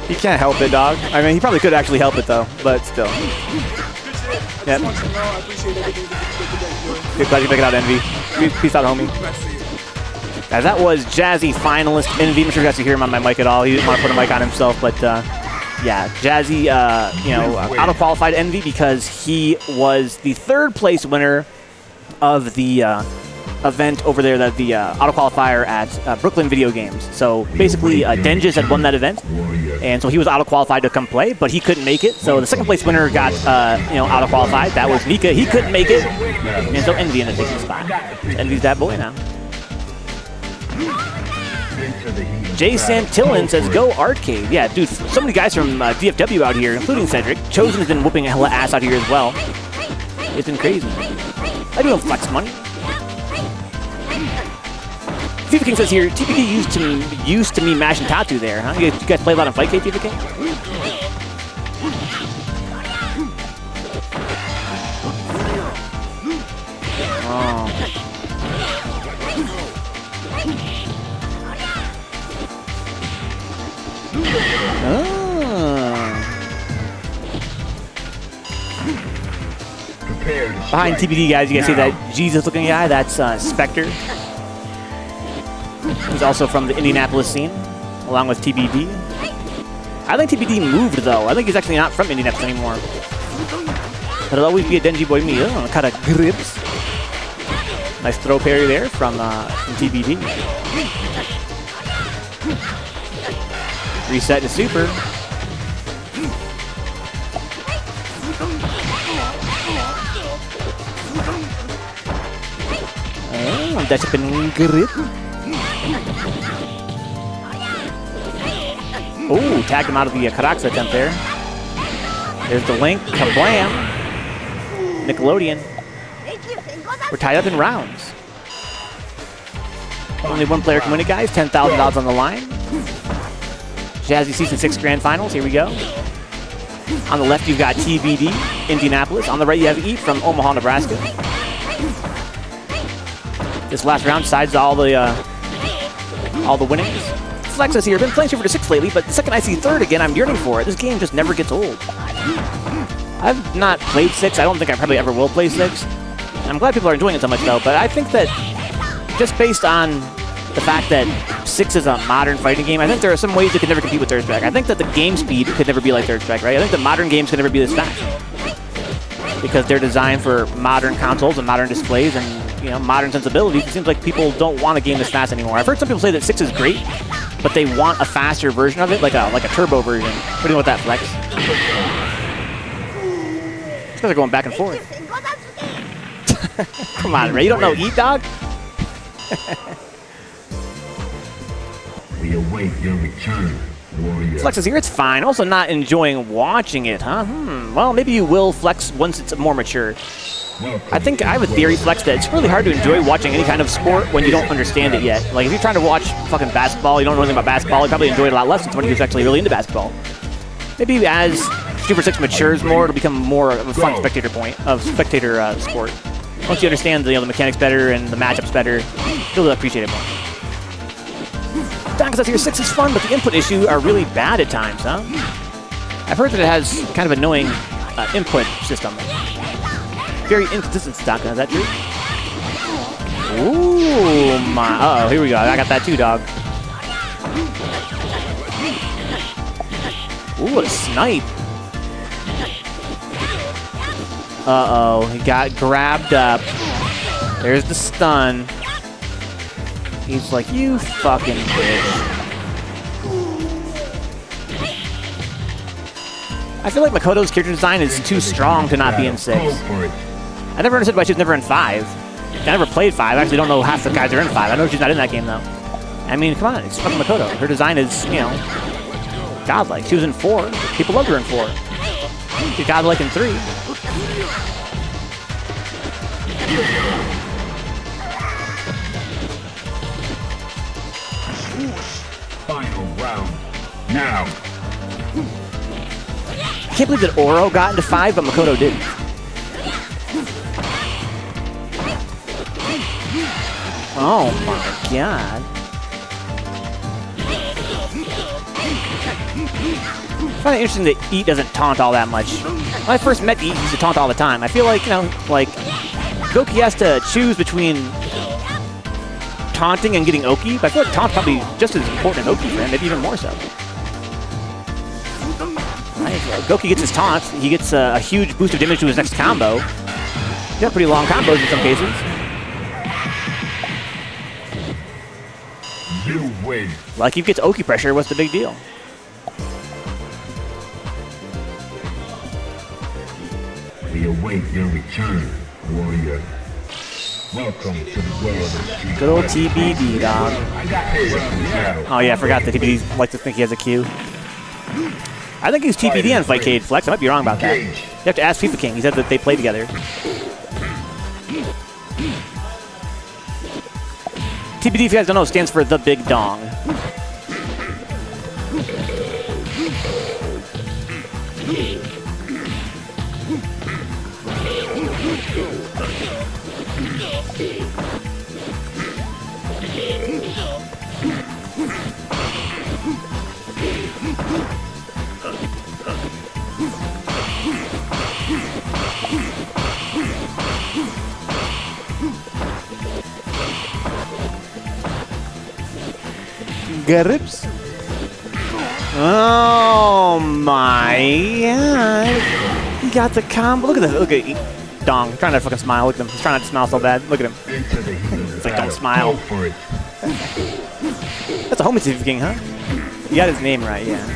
He can't help it, dog. I mean, he probably could actually help it, though, but still. Yep. I want you to know I appreciate everything that you did today, Jordan. Good, glad you it out, Envy. Peace- out, homie. Glad to see you. Guys, that was Jazzy finalist Envy. I'm sure you guys can hear him on my mic at all. He didn't want to put a mic on himself, but uh, yeah, Jazzy, uh, you know, auto qualified Envy because he was the third place winner of the uh, event over there, that the uh, auto qualifier at uh, Brooklyn Video Games. So basically, uh, Denges had won that event, and so he was auto qualified to come play, but he couldn't make it. So the second place winner got, uh, you know, auto qualified. That was Nika. He couldn't make it, and so Envy ended up taking the spot. Envy's that boy now. Jay Santillan says, "Go arcade." Yeah, dude. So many guys from uh, DFW out here, including Cedric. Chosen has been whooping a hella ass out here as well. It's been crazy. I do have flex money. FIFA King says here, TPK used to me, used to me mashing Tatu there, huh? You guys, you guys play a lot of Fightcade, TPK? Behind TBD, guys, you guys see that Jesus-looking guy? That's uh, Spectre. He's also from the Indianapolis scene, along with TBD. I think TBD moved, though. I think he's actually not from Indianapolis anymore. But it'll always be a Denji boy me. Oh, kind of grips. Nice throw parry there from, uh, from TBD. Reset to super. Grip. Oh, tagged him out of the uh, Karakusa attempt there. There's the link. Kablam. Nickelodeon. We're tied up in rounds. Only one player can win it, guys. $10,000 on the line. Jazzy Season 6 Grand Finals. Here we go. On the left, you've got TBD, Indianapolis. On the right, you have Eat from Omaha, Nebraska. This last round decides all the uh, all the winnings. Flex says here, been playing Super to 6 lately, but the second I see third again, I'm yearning for it. This game just never gets old. I've not played 6. I don't think I probably ever will play 6. I'm glad people are enjoying it so much, though, but I think that just based on the fact that 6 is a modern fighting game, I think there are some ways it could never compete with Third Strike. I think that the game speed could never be like Third Strike, right? I think the modern games could never be this fast. Because they're designed for modern consoles and modern displays and you know modern sensibilities. It seems like people don't want a game this fast anymore. I've heard some people say that 6 is great, but they want a faster version of it, like a like a turbo version. What do you know with that, Flex? These guys are going back and forth. <laughs> Come on, Ray. You don't know Eat Dog? We await your return. Flex is here. It's fine. Also, not enjoying watching it, huh? Hmm. Well, maybe you will Flex once it's more mature. I think I have a theory, Flex, that it's really hard to enjoy watching any kind of sport when you don't understand it yet. Like, if you're trying to watch fucking basketball, you don't know anything about basketball, you probably enjoy it a lot less than somebody who's actually really into basketball. Maybe as Super 6 matures more, it'll become more of a fun spectator point, of spectator uh, sport. Once you understand you know, the mechanics better and the matchups better, you'll appreciate it more. Don says here, 6 is fun, but the input issue are really bad at times, huh? I've heard that it has kind of annoying uh, input system. Very inconsistent stock, is that true? Ooh, my. Uh oh, here we go. I got that too, dog. Ooh, what a snipe. Uh oh, he got grabbed up. There's the stun. He's like, you fucking bitch. I feel like Makoto's character design is too strong to not be in 6. Go for it. I never understood why she's never in 5. I never played 5. I actually don't know half the guys are in 5. I know she's not in that game, though. I mean, come on, it's fucking Makoto. Her design is, you know, godlike. She was in 4. People loved her in 4. She's godlike in 3. I can't believe that Oro got into 5, but Makoto didn't. Oh my god. I find it interesting that Eat doesn't taunt all that much. When I first met Eat, he used to taunt all the time. I feel like, you know, like, Goki has to choose between taunting and getting Oki, but I feel like taunt's probably just as important as Oki for him, maybe even more so. Right, Goki gets his taunt. He gets uh, a huge boost of damage to his next combo. He's got pretty long combos in some cases. You win. Like, he gets Oki pressure, what's the big deal? We await your return, warrior. Welcome to the world of Good old. TBD, dog. Prepare for battle. Oh yeah, I forgot that TBD likes to think he has a Q. I think he's TBD on Fightcade Flex. I might be wrong about that. You have to ask FIFA King. He said that they play together. TBD, if you guys don't know, stands for The Big Dong. Grips. Oh my god. He got the combo. Look at this. Look at he- Dong. Trying to fucking smile. Look at him. He's trying not to smile so bad. Look at him. Into the heat of It's like, don't smile. Go for it. That's a homie Steve King, huh? You got his name right, yeah.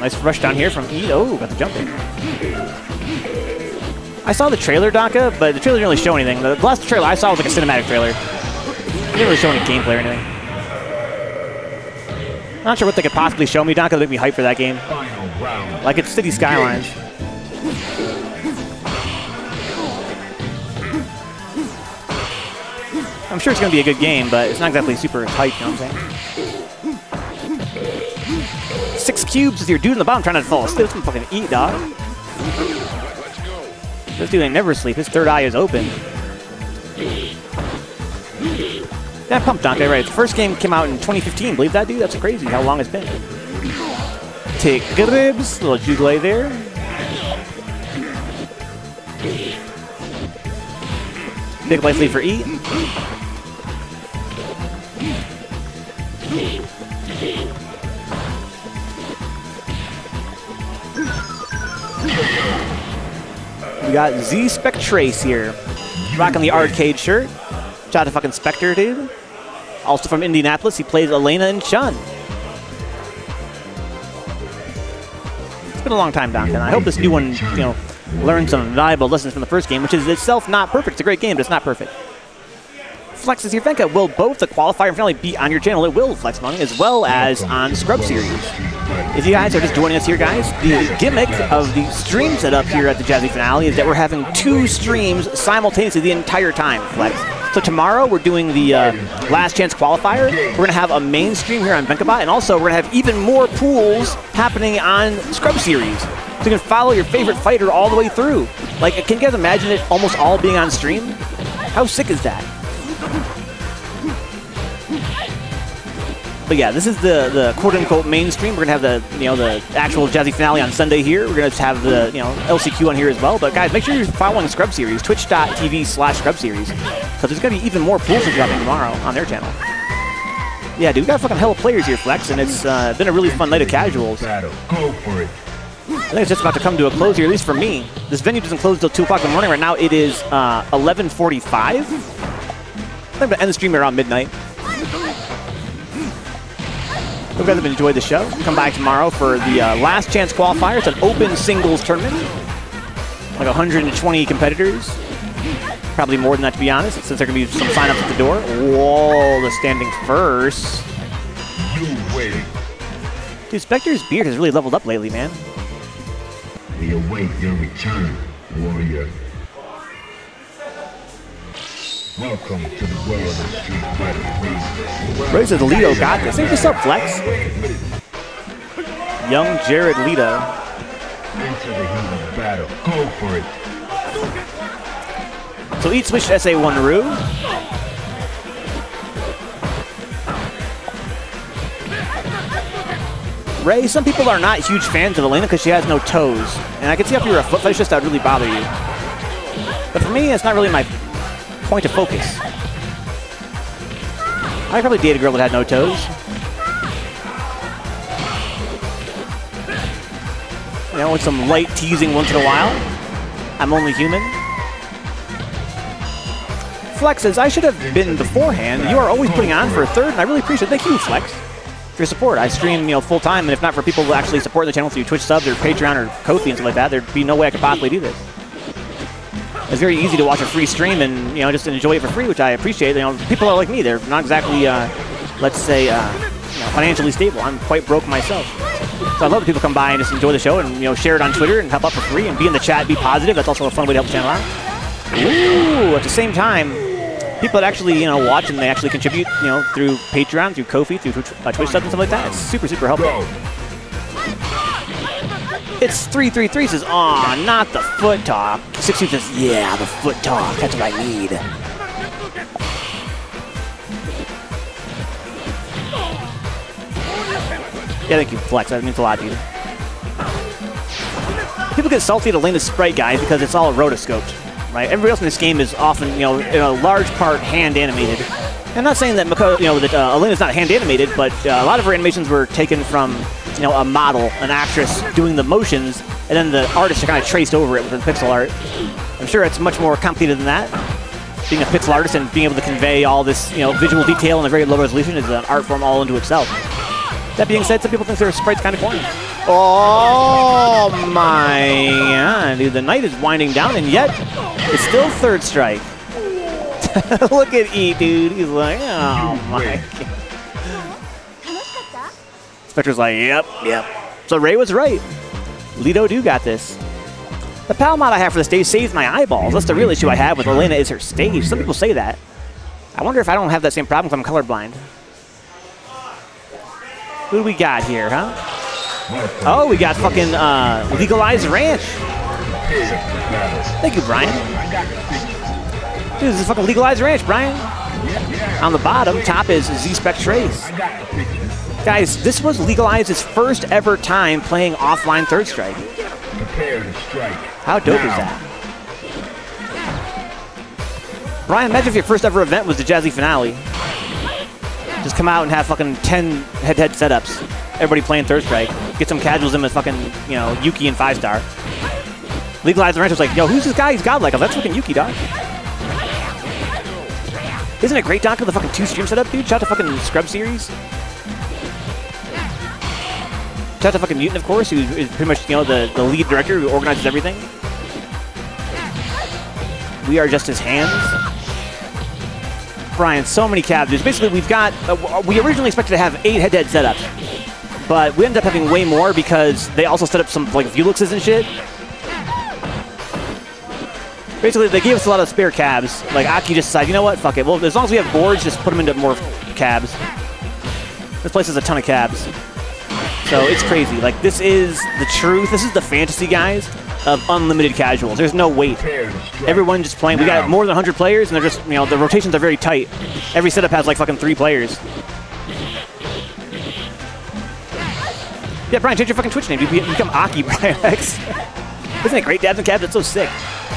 Nice rush down here from E. Oh, got the jump in. I saw the trailer, Daka, but the trailer didn't really show anything. The last trailer I saw was like a cinematic trailer. It didn't really show any gameplay or anything. Not sure what they could possibly show me, Donka, to make me hype for that game. Like it's Cities: Skylines. I'm sure it's going to be a good game, but it's not exactly super hype, you know what I'm saying? Six cubes with your dude in the bottom trying to fall asleep. Let's fucking eat, dog. This dude ain't never asleep. His third eye is open. That pump Dante, right? The first game came out in 2015. Believe that, dude? That's crazy how long it's been. Take ribs, little jugle there. Big life lead for E. We got ZSpectrez here. Rocking the arcade shirt. Shout out to fucking Spectre, dude. Also from Indianapolis, he plays Elena and Chun. It's been a long time, Donka. I hope this new one, you know, learned some valuable lessons from the first game, which is itself not perfect. It's a great game, but it's not perfect. Flex is here. Venka will both the qualifier and finally be on your channel. It will Flex Money as well as on Scrub Series. If you guys are just joining us here, guys, the gimmick of the stream setup here at the Jazzy Finale is that we're having two streams simultaneously the entire time, Flex. So tomorrow we're doing the uh, Last Chance Qualifier. We're going to have a main stream here on Vencabot, and also we're going to have even more pools happening on Scrub Series. So you can follow your favorite fighter all the way through. Like, can you guys imagine it almost all being on stream? How sick is that? But yeah, this is the the quote unquote mainstream. We're gonna have the you know the actual Jazzy finale on Sunday here. We're gonna have the you know LCQ on here as well. But guys, make sure you're following Scrub Series, twitch.tv slash Scrub Series. Because there's gonna be even more pools dropping tomorrow on their channel. Yeah, dude, we got a fucking hell of players here, Flex, and it's uh, been a really fun night of casuals. Battle. Go for it. I think it's just about to come to a close here, at least for me. This venue doesn't close till 2 o'clock in the morning. Right now it is uh, 11.45. I think I'm going to end the stream around midnight. Hope you guys have enjoyed the show. Come back tomorrow for the uh, last chance qualifier. It's an open singles tournament. Like 120 competitors. Probably more than that, to be honest, since there can be some sign-ups at the door. Whoa, the standing first. You win. Dude, Spectre's beard has really leveled up lately, man. We await your return, warrior. Welcome to the world of street fighting. Rose says Leto got this. Hey, what's up, Flex? Young Jared Leto. Into the heat of battle. Go for it. So each switch to SA1 Ryu. Ray, some people are not huge fans of Elena because she has no toes. And I can see if you're a foot fetishist, that would really bother you. But for me, it's not really my point of focus. I probably date a girl that had no toes. You know, with some light teasing once in a while. I'm only human. Flex says, I should have been beforehand. You are always putting on for a third, and I really appreciate it. Thank you, Flex, for your support. I stream, you know, full time, and if not for people who actually support the channel through Twitch subs or Patreon or Ko-fi and stuff like that, there'd be no way I could possibly do this. It's very easy to watch a free stream and, you know, just enjoy it for free, which I appreciate. You know, people are like me. They're not exactly, uh, let's say, uh, you know, financially stable. I'm quite broke myself. So I love that people come by and just enjoy the show and, you know, share it on Twitter and help out for free and be in the chat, be positive. That's also a fun way to help the channel out. Ooh, at the same time, people that actually, you know, watch and they actually contribute, you know, through Patreon, through Ko-fi, through Twitch, uh, Twitch stuff and stuff like that. It's super, super helpful. It's 333 says, aw, not the foot talk. 62 says, yeah, the foot talk. That's what I need. Yeah, thank you, Flex. That means a lot to you. People get salty at Elena's sprite, guys, because it's all rotoscoped, right? Everybody else in this game is often, you know, in a large part hand animated. I'm not saying that, Mako, you know, that uh, Elena's not hand animated, but uh, a lot of her animations were taken from, you know, a model, an actress doing the motions, and then the artist kind of traced over it with the pixel art. I'm sure it's much more complicated than that. Being a pixel artist and being able to convey all this, you know, visual detail in a very low resolution is an art form all into itself. That being said, some people think their sprite's kind of corny. Oh my god, dude, the night is winding down, and yet it's still third strike. <laughs> Look at E, dude. He's like, oh my god. Spectre's like, yep, yep. So Ray was right. Lido do got this. The pal mod I have for the stage saves my eyeballs. That's the real issue I have with Elena is her stage. Some people say that. I wonder if I don't have that same problem because I'm colorblind. Who do we got here, huh? Oh, we got fucking uh, Legalize Ranch. Thank you, Brian. Dude, this is fucking Legalize Ranch, Brian. On the bottom, top is ZSpectrez. I got the picture. Guys, this was Legalize's first ever time playing offline Third Strike. Prepare to strike. How dope is that? Brian, imagine if your first ever event was the Jazzy Finale. Just come out and have fucking 10 head-to-head setups. Everybody playing Third Strike. Get some casuals in with fucking, you know, Yuuki and Five Star. Legalize the Ranch was like, yo, who's this guy? He's godlike. Oh, that's fucking Yuuki, dog. Isn't it great, Doc, with the fucking two stream setup, dude? Shout out to fucking Scrub Series. Shout out to fucking Mutant, of course, who is pretty much, you know, the, the lead director who organizes everything. We are just his hands. Brian, so many cabs. Basically, we've got. Uh, we originally expected to have eight head-to-head setups, but we ended up having way more because they also set up some like Vewlixes and shit. Basically, they gave us a lot of spare cabs. Like Aki just decided, you know what, fuck it. Well, as long as we have boards, just put them into more cabs. This place has a ton of cabs. So it's crazy. Like this is the truth. This is the fantasy, guys, of unlimited casuals. There's no wait. Everyone just playing. We got more than 100 players, and they're just, you know, the rotations are very tight. Every setup has like fucking three players. Yeah, Brian, change your fucking Twitch name. You become Aki <laughs> Brian X. Isn't it great, Dabs and Cabs? That's so sick.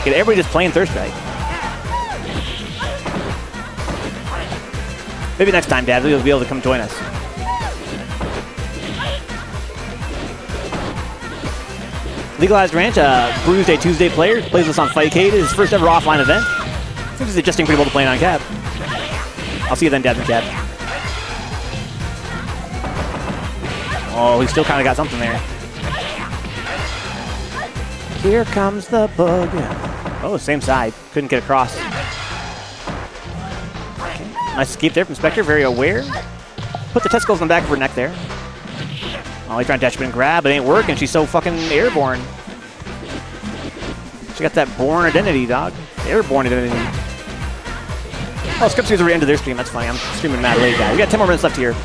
Get everybody just playing Third Strike. Maybe next time, Dad, you'll be able to come join us. Legalize Ranch, uh, Bruised a Tuesday player, plays this on Fightcade, his first ever offline event. Seems he's adjusting pretty well to playing on Cab. I'll see you then, Dad and Cab. Oh, he still kind of got something there. Here comes the bug. Oh, same side. Couldn't get across. Okay. Nice escape there from Spectre, very aware. Put the testicles on the back of her neck there. Oh, he's trying to and grab, but it ain't working. She's so fucking airborne. She got that born identity, dog. Airborne identity. Oh, Scrub Series already ended their stream. That's funny. I'm streaming mad late, guy. We got 10 more minutes left here.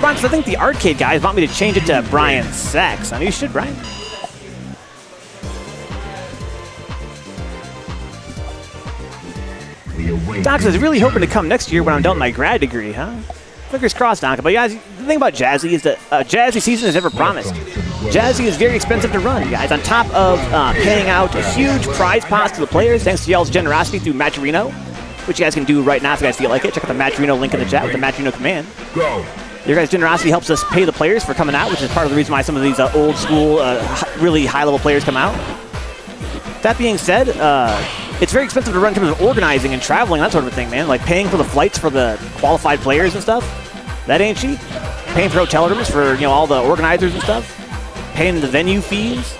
Brian, 'cause I think the arcade guys want me to change it to Brian Sex. I know you should, Brian. Doc is really hoping to come next year when I'm done with my grad degree, huh? Fingers crossed, Donka. But guys, the thing about Jazzy is that uh, Jazzy season is never promised. Jazzy is very expensive to run, guys. On top of uh, paying out a huge prize pots to the players, thanks to y'all's generosity through Matcherino, which you guys can do right now if you guys feel like it. Check out the Matcherino link in the chat with the Matcherino command. Go. Your guys' generosity helps us pay the players for coming out, which is part of the reason why some of these uh, old school, uh, really high level players come out. That being said, uh, it's very expensive to run in terms of organizing and traveling, that sort of a thing, man. Like paying for the flights for the qualified players and stuff. That ain't cheap. Paying for hotel rooms for you know all the organizers and stuff. Paying the venue fees.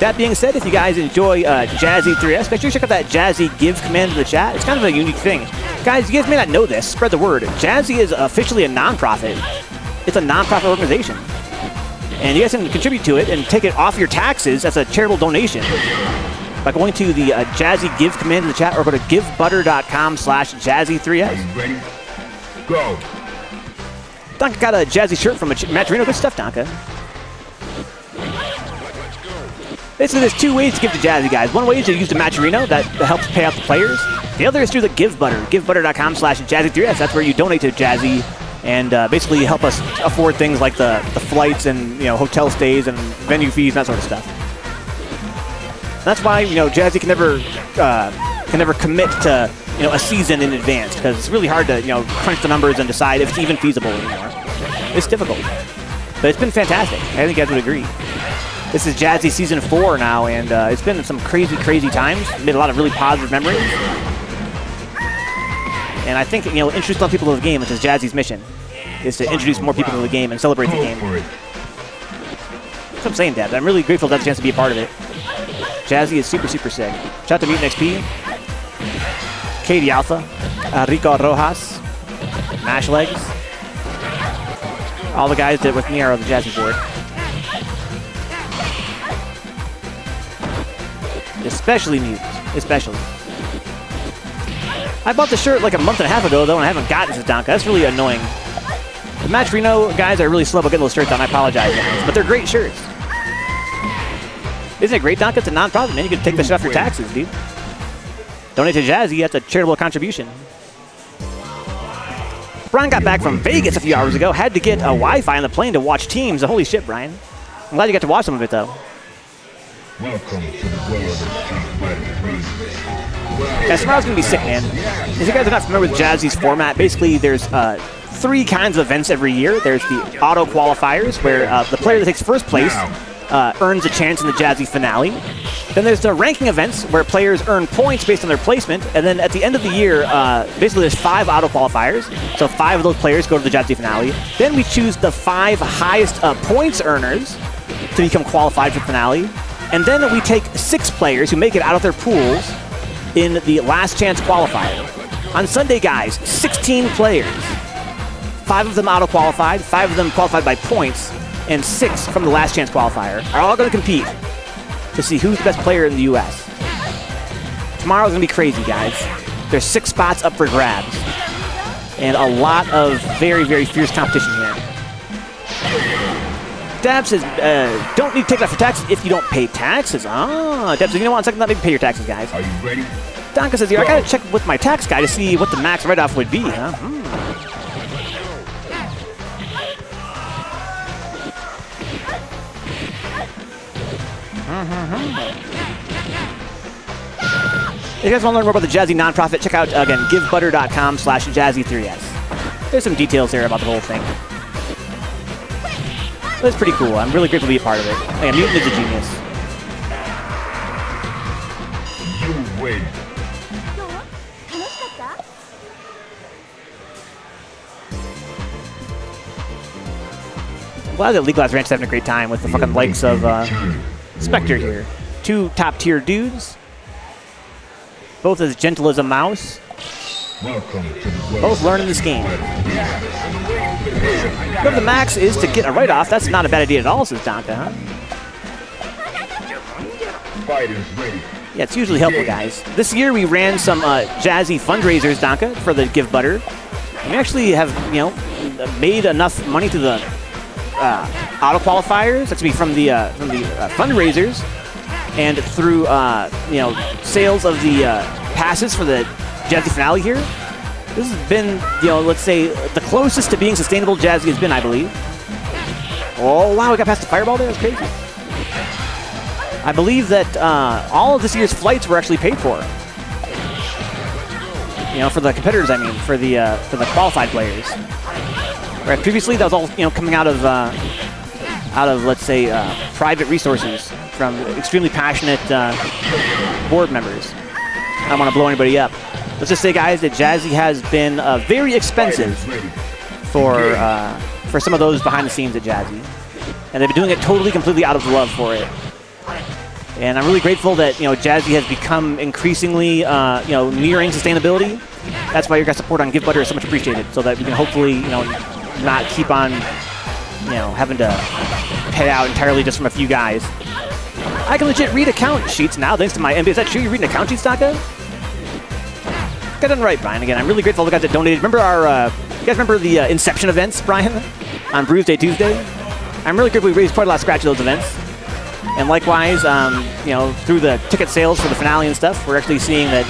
That being said, if you guys enjoy uh, Jazzy 3S, make sure you check out that Jazzy Give command in the chat. It's kind of a unique thing. Guys, you guys may not know this. Spread the word. Jazzy is officially a nonprofit. It's a nonprofit organization. And you guys can contribute to it and take it off your taxes as a charitable donation by going to the uh, Jazzy Give command in the chat or go to givebutter.com slash Jazzy3S. Are you ready? Go. Donka got a Jazzy shirt from a Matcherino. Good stuff, Donka. Basically, there's two ways to give to Jazzy, guys. One way is to use the Matcherino, that helps pay out the players. The other is through the Give Butter, givebutter.com slash Jazzy3S. That's where you donate to Jazzy and uh, basically help us afford things like the, the flights and you know hotel stays and venue fees and that sort of stuff. That's why you know Jazzy can never uh, can never commit to you know a season in advance because it's really hard to you know crunch the numbers and decide if it's even feasible anymore. It's difficult, but it's been fantastic. I think you guys would agree. This is Jazzy season four now, and uh, it's been some crazy, crazy times. Made a lot of really positive memories. And I think, you know, introduce more people to the game, which is Jazzy's mission, is to introduce more people to the game and celebrate the game. That's what I'm saying, Dad. I'm really grateful to have the chance to be a part of it. Jazzy is super, super sick. Shout out to Mutant XP, Katie Alpha, uh, Rico Rojas, Mash Legs. All the guys that with me are on the Jazzy board. Especially Mutants. Especially. I bought the shirt like a month and a half ago, though, and I haven't gotten Donka. That's really annoying. The Matcherino guys are really slow about getting those shirts on. I apologize. But they're great shirts. Isn't it great, Donka? It's a non-profit, man. You can take the shit off your taxes, dude. Donate to Jazzy. That's a charitable contribution. Brian got back from Vegas a few hours ago. Had to get a Wi-Fi on the plane to watch teams. Holy shit, Brian. I'm glad you got to watch some of it, though. Welcome to the world of Street Fighter 3. Yeah, tomorrow's gonna be sick, man. If you guys are not familiar with Jazzy's format, basically there's uh, three kinds of events every year. There's the auto qualifiers, where uh, the player that takes first place uh, earns a chance in the Jazzy finale. Then there's the ranking events, where players earn points based on their placement. And then at the end of the year, uh, basically there's five auto qualifiers. So five of those players go to the Jazzy finale. Then we choose the five highest uh, points earners to become qualified for the finale. And then we take six players who make it out of their pools in the last chance qualifier. On Sunday, guys, 16 players. Five of them auto qualified, five of them qualified by points, and six from the last chance qualifier are all going to compete to see who's the best player in the U.S. Tomorrow's going to be crazy, guys. There's six spots up for grabs, and a lot of very, very fierce competition here. Dab says, uh, don't need to take that for taxes if you don't pay taxes. Ah, Dab says, you know what, on second thought, maybe pay your taxes, guys. Are you ready? Donka says here, I gotta check with my tax guy to see what the max write-off would be, huh? Hmm. If you guys want to learn more about the Jazzy nonprofit, check out, again, givebutter.com slash jazzy3s. There's some details there about the whole thing. But it's pretty cool. I'm really grateful to be a part of it. Again, Mutant is a genius. You win. glad that Legalize Ranch is having a great time with the fucking likes of... Uh, Spectre here. Two top tier dudes. Both as gentle as a mouse. Both learning this game. But the max is to get a write off. That's not a bad idea at all, says Donka, huh? Yeah, it's usually helpful, guys. This year we ran some uh, jazzy fundraisers, Donka, for the Give Butter. We actually have, you know, made enough money through the uh, auto qualifiers. That's be from the uh, from the uh, fundraisers, and through uh, you know sales of the uh, passes for the Jazzy finale here. This has been, you know, let's say the closest to being sustainable Jazzy has been, I believe. Oh, wow, we got past the fireball there. That's crazy. I believe that uh, all of this year's flights were actually paid for. You know, for the competitors, I mean, for the for the qualified players. Right. Previously, that was all you know coming out of uh, out of let's say uh, private resources from extremely passionate uh, board members. I don't want to blow anybody up. Let's just say, guys, that Jazzy has been uh, very expensive for uh, for some of those behind the scenes at Jazzy, and they've been doing it totally, completely out of love for it. And I'm really grateful that you know Jazzy has become increasingly uh, you know nearing sustainability. That's why your guys' support on Give Butter is so much appreciated, so that we can hopefully you know not keep on you know having to pay out entirely just from a few guys. I can legit read account sheets now thanks to my MBA. Is that true? You're reading account sheets, Taka? Got done right, Brian. Again, I'm really grateful to the guys that donated. Remember our, uh, you guys remember the uh, Inception events, Brian, <laughs> on Bruise Day Tuesday? I'm really grateful we raised quite a lot of scratch at those events. And likewise, um, you know, through the ticket sales for the finale and stuff, we're actually seeing that,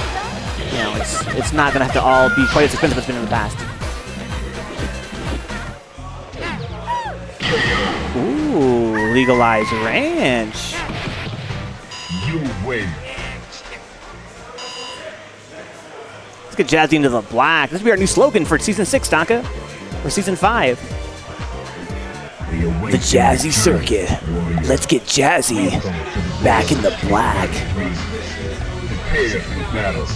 you know, it's it's not going to have to all be quite as expensive as it's been in the past. Ooh, legalized ranch. You win. Let's get Jazzy into the black. This will be our new slogan for season six, Tonka, or season five. The Jazzy Circuit. Let's get Jazzy Welcome to the back in the black. Prepare for battle.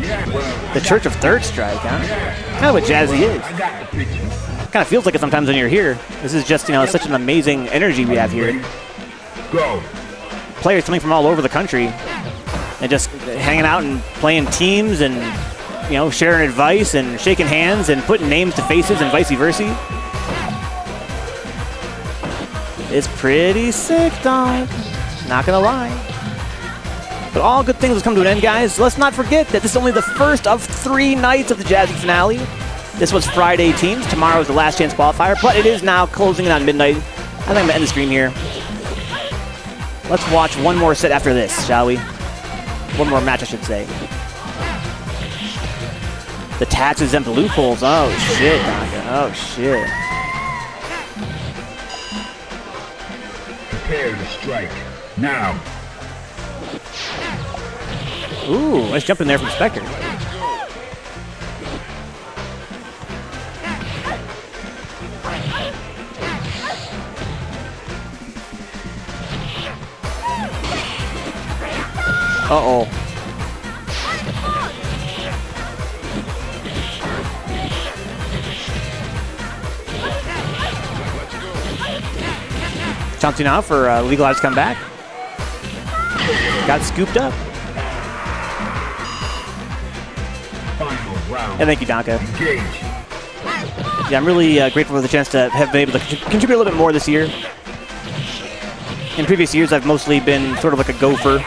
Yeah, well, The Church of Third Strike, huh? Kind of what Jazzy is. I got the picture. Kind of feels like it sometimes when you're here. This is just, you know, such an amazing energy we have here. Go. Players coming from all over the country and just hanging out and playing teams and, you know, sharing advice and shaking hands and putting names to faces and vice versa. It's pretty sick, dog. Not gonna lie. But all good things will come to an end, guys. Let's not forget that this is only the first of three nights of the Jazzy finale. This was Friday teams. Tomorrow is the last chance qualifier, but it is now closing in on midnight. I think I'm gonna end the stream here. Let's watch one more set after this, shall we? One more match, I should say. The tax exempt loopholes. Oh shit. Oh shit. Prepare to strike. Now. Ooh, nice jump in there from Spectre. Uh-oh. Chauncey now for uh, legalized comeback. Got scooped up. And thank you, Donka. Yeah, I'm really uh, grateful for the chance to have been able to contribute a little bit more this year. In previous years, I've mostly been sort of like a gopher,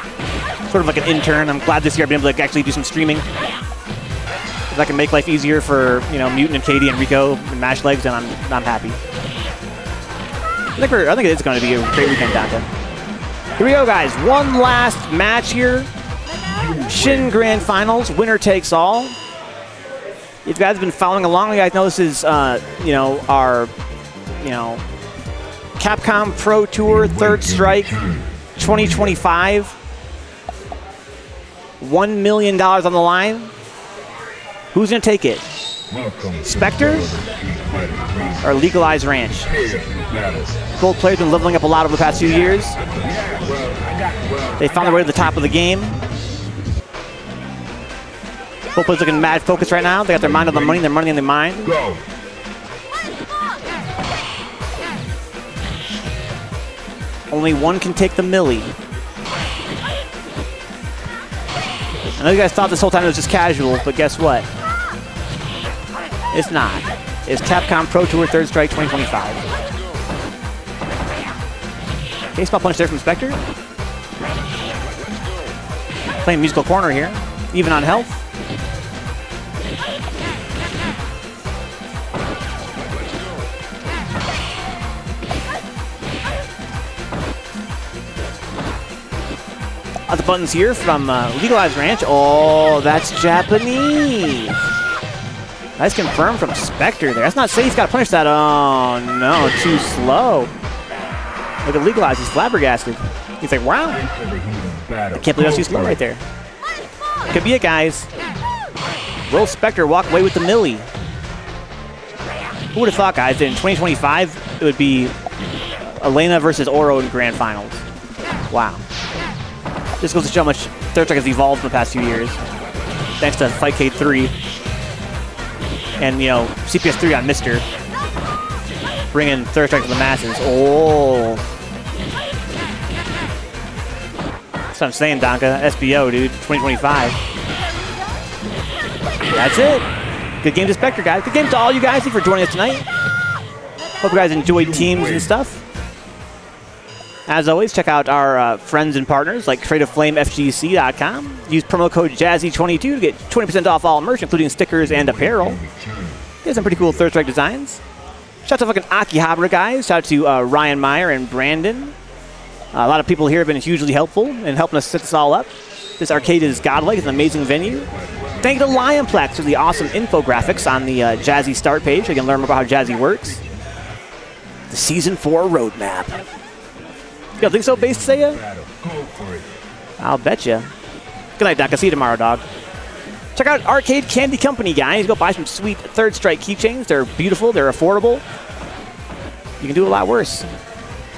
sort of like an intern. I'm glad this year I've been able to actually do some streaming. If I can make life easier for you know Mutant and Katie and Rico and Mash Legs, then I'm I'm happy. I think I think it's going to be a great weekend, Donka. Here we go, guys. One last match here. Shin Grand Finals, winner takes all. If you guys have been following along, you guys know this is, uh, you know, our, you know, Capcom Pro Tour Third Strike 2025. One million dollars on the line. Who's gonna take it? Spectre? Or Legalize Ranch? Both players been leveling up a lot over the past few years. They found their way to the top of the game. Both players looking mad focused right now. They got their mind on the money, their money on their mind. Only one can take the millie. I know you guys thought this whole time it was just casual, but guess what? It's not. It's Capcom Pro Tour Third Strike 2025. Baseball punch there from Spectre. Playing musical corner here, even on health. The buttons here from uh, Legalize Ranch. Oh, that's Japanese. Nice confirm from Spectre there. That's not safe. He's got to punish that. Oh, no. Too slow. Look at Legalized. He's flabbergasted. He's like, wow. Battle. Can't believe that's too slow right there. Could be it, guys. Will Spectre walk away with the Millie? Who would have thought, guys, that in 2025 it would be Elena versus Oro in grand finals? Wow. Just goes to show how much Third Strike has evolved in the past few years. Thanks to Fightcade 3. And, you know, CPS 3 on MiSTer. Bringing Third Strike to the masses. Oh. That's what I'm saying, Donka. SBO, dude. 2025. That's it. Good game to Spectre, guys. Good game to all you guys. Thank you for joining us tonight. Hope you guys enjoyed teams and stuff. As always, check out our uh, friends and partners like TradeOfFlameFGC.com. Use promo code Jazzy22 to get 20% off all merch, including stickers and apparel. Get some pretty cool Third Strike designs. Shout out to fucking Akihabara guys. Shout out to uh, Ryan Meyer and Brandon. Uh, a lot of people here have been hugely helpful in helping us set this all up. This arcade is godlike. It's an amazing venue. Thank you to Lionplex for the awesome infographics on the uh, Jazzy start page. You can learn more about how Jazzy works. The Season 4 roadmap. You don't think so, Base Seiya? I'll bet you. Good night, Doc. I'll see you tomorrow, dog. Check out Arcade Candy Company, guys. Go buy some sweet Third Strike keychains. They're beautiful. They're affordable. You can do a lot worse.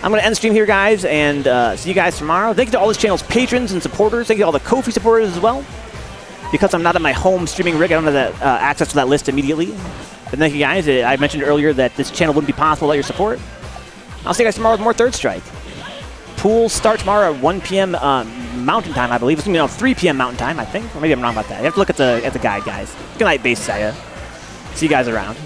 I'm going to end the stream here, guys, and uh, see you guys tomorrow. Thank you to all this channel's patrons and supporters. Thank you to all the Ko-fi supporters as well. Because I'm not at my home streaming rig, I don't have that, uh, access to that list immediately. But thank you, guys. I mentioned earlier that this channel wouldn't be possible without your support. I'll see you guys tomorrow with more Third Strike. Pool start tomorrow at 1 p.m. Um, Mountain Time, I believe. It's going to be no, 3 p.m. Mountain Time, I think. Or maybe I'm wrong about that. You have to look at the at the guide, guys. Good night, Base Saya. See you guys around.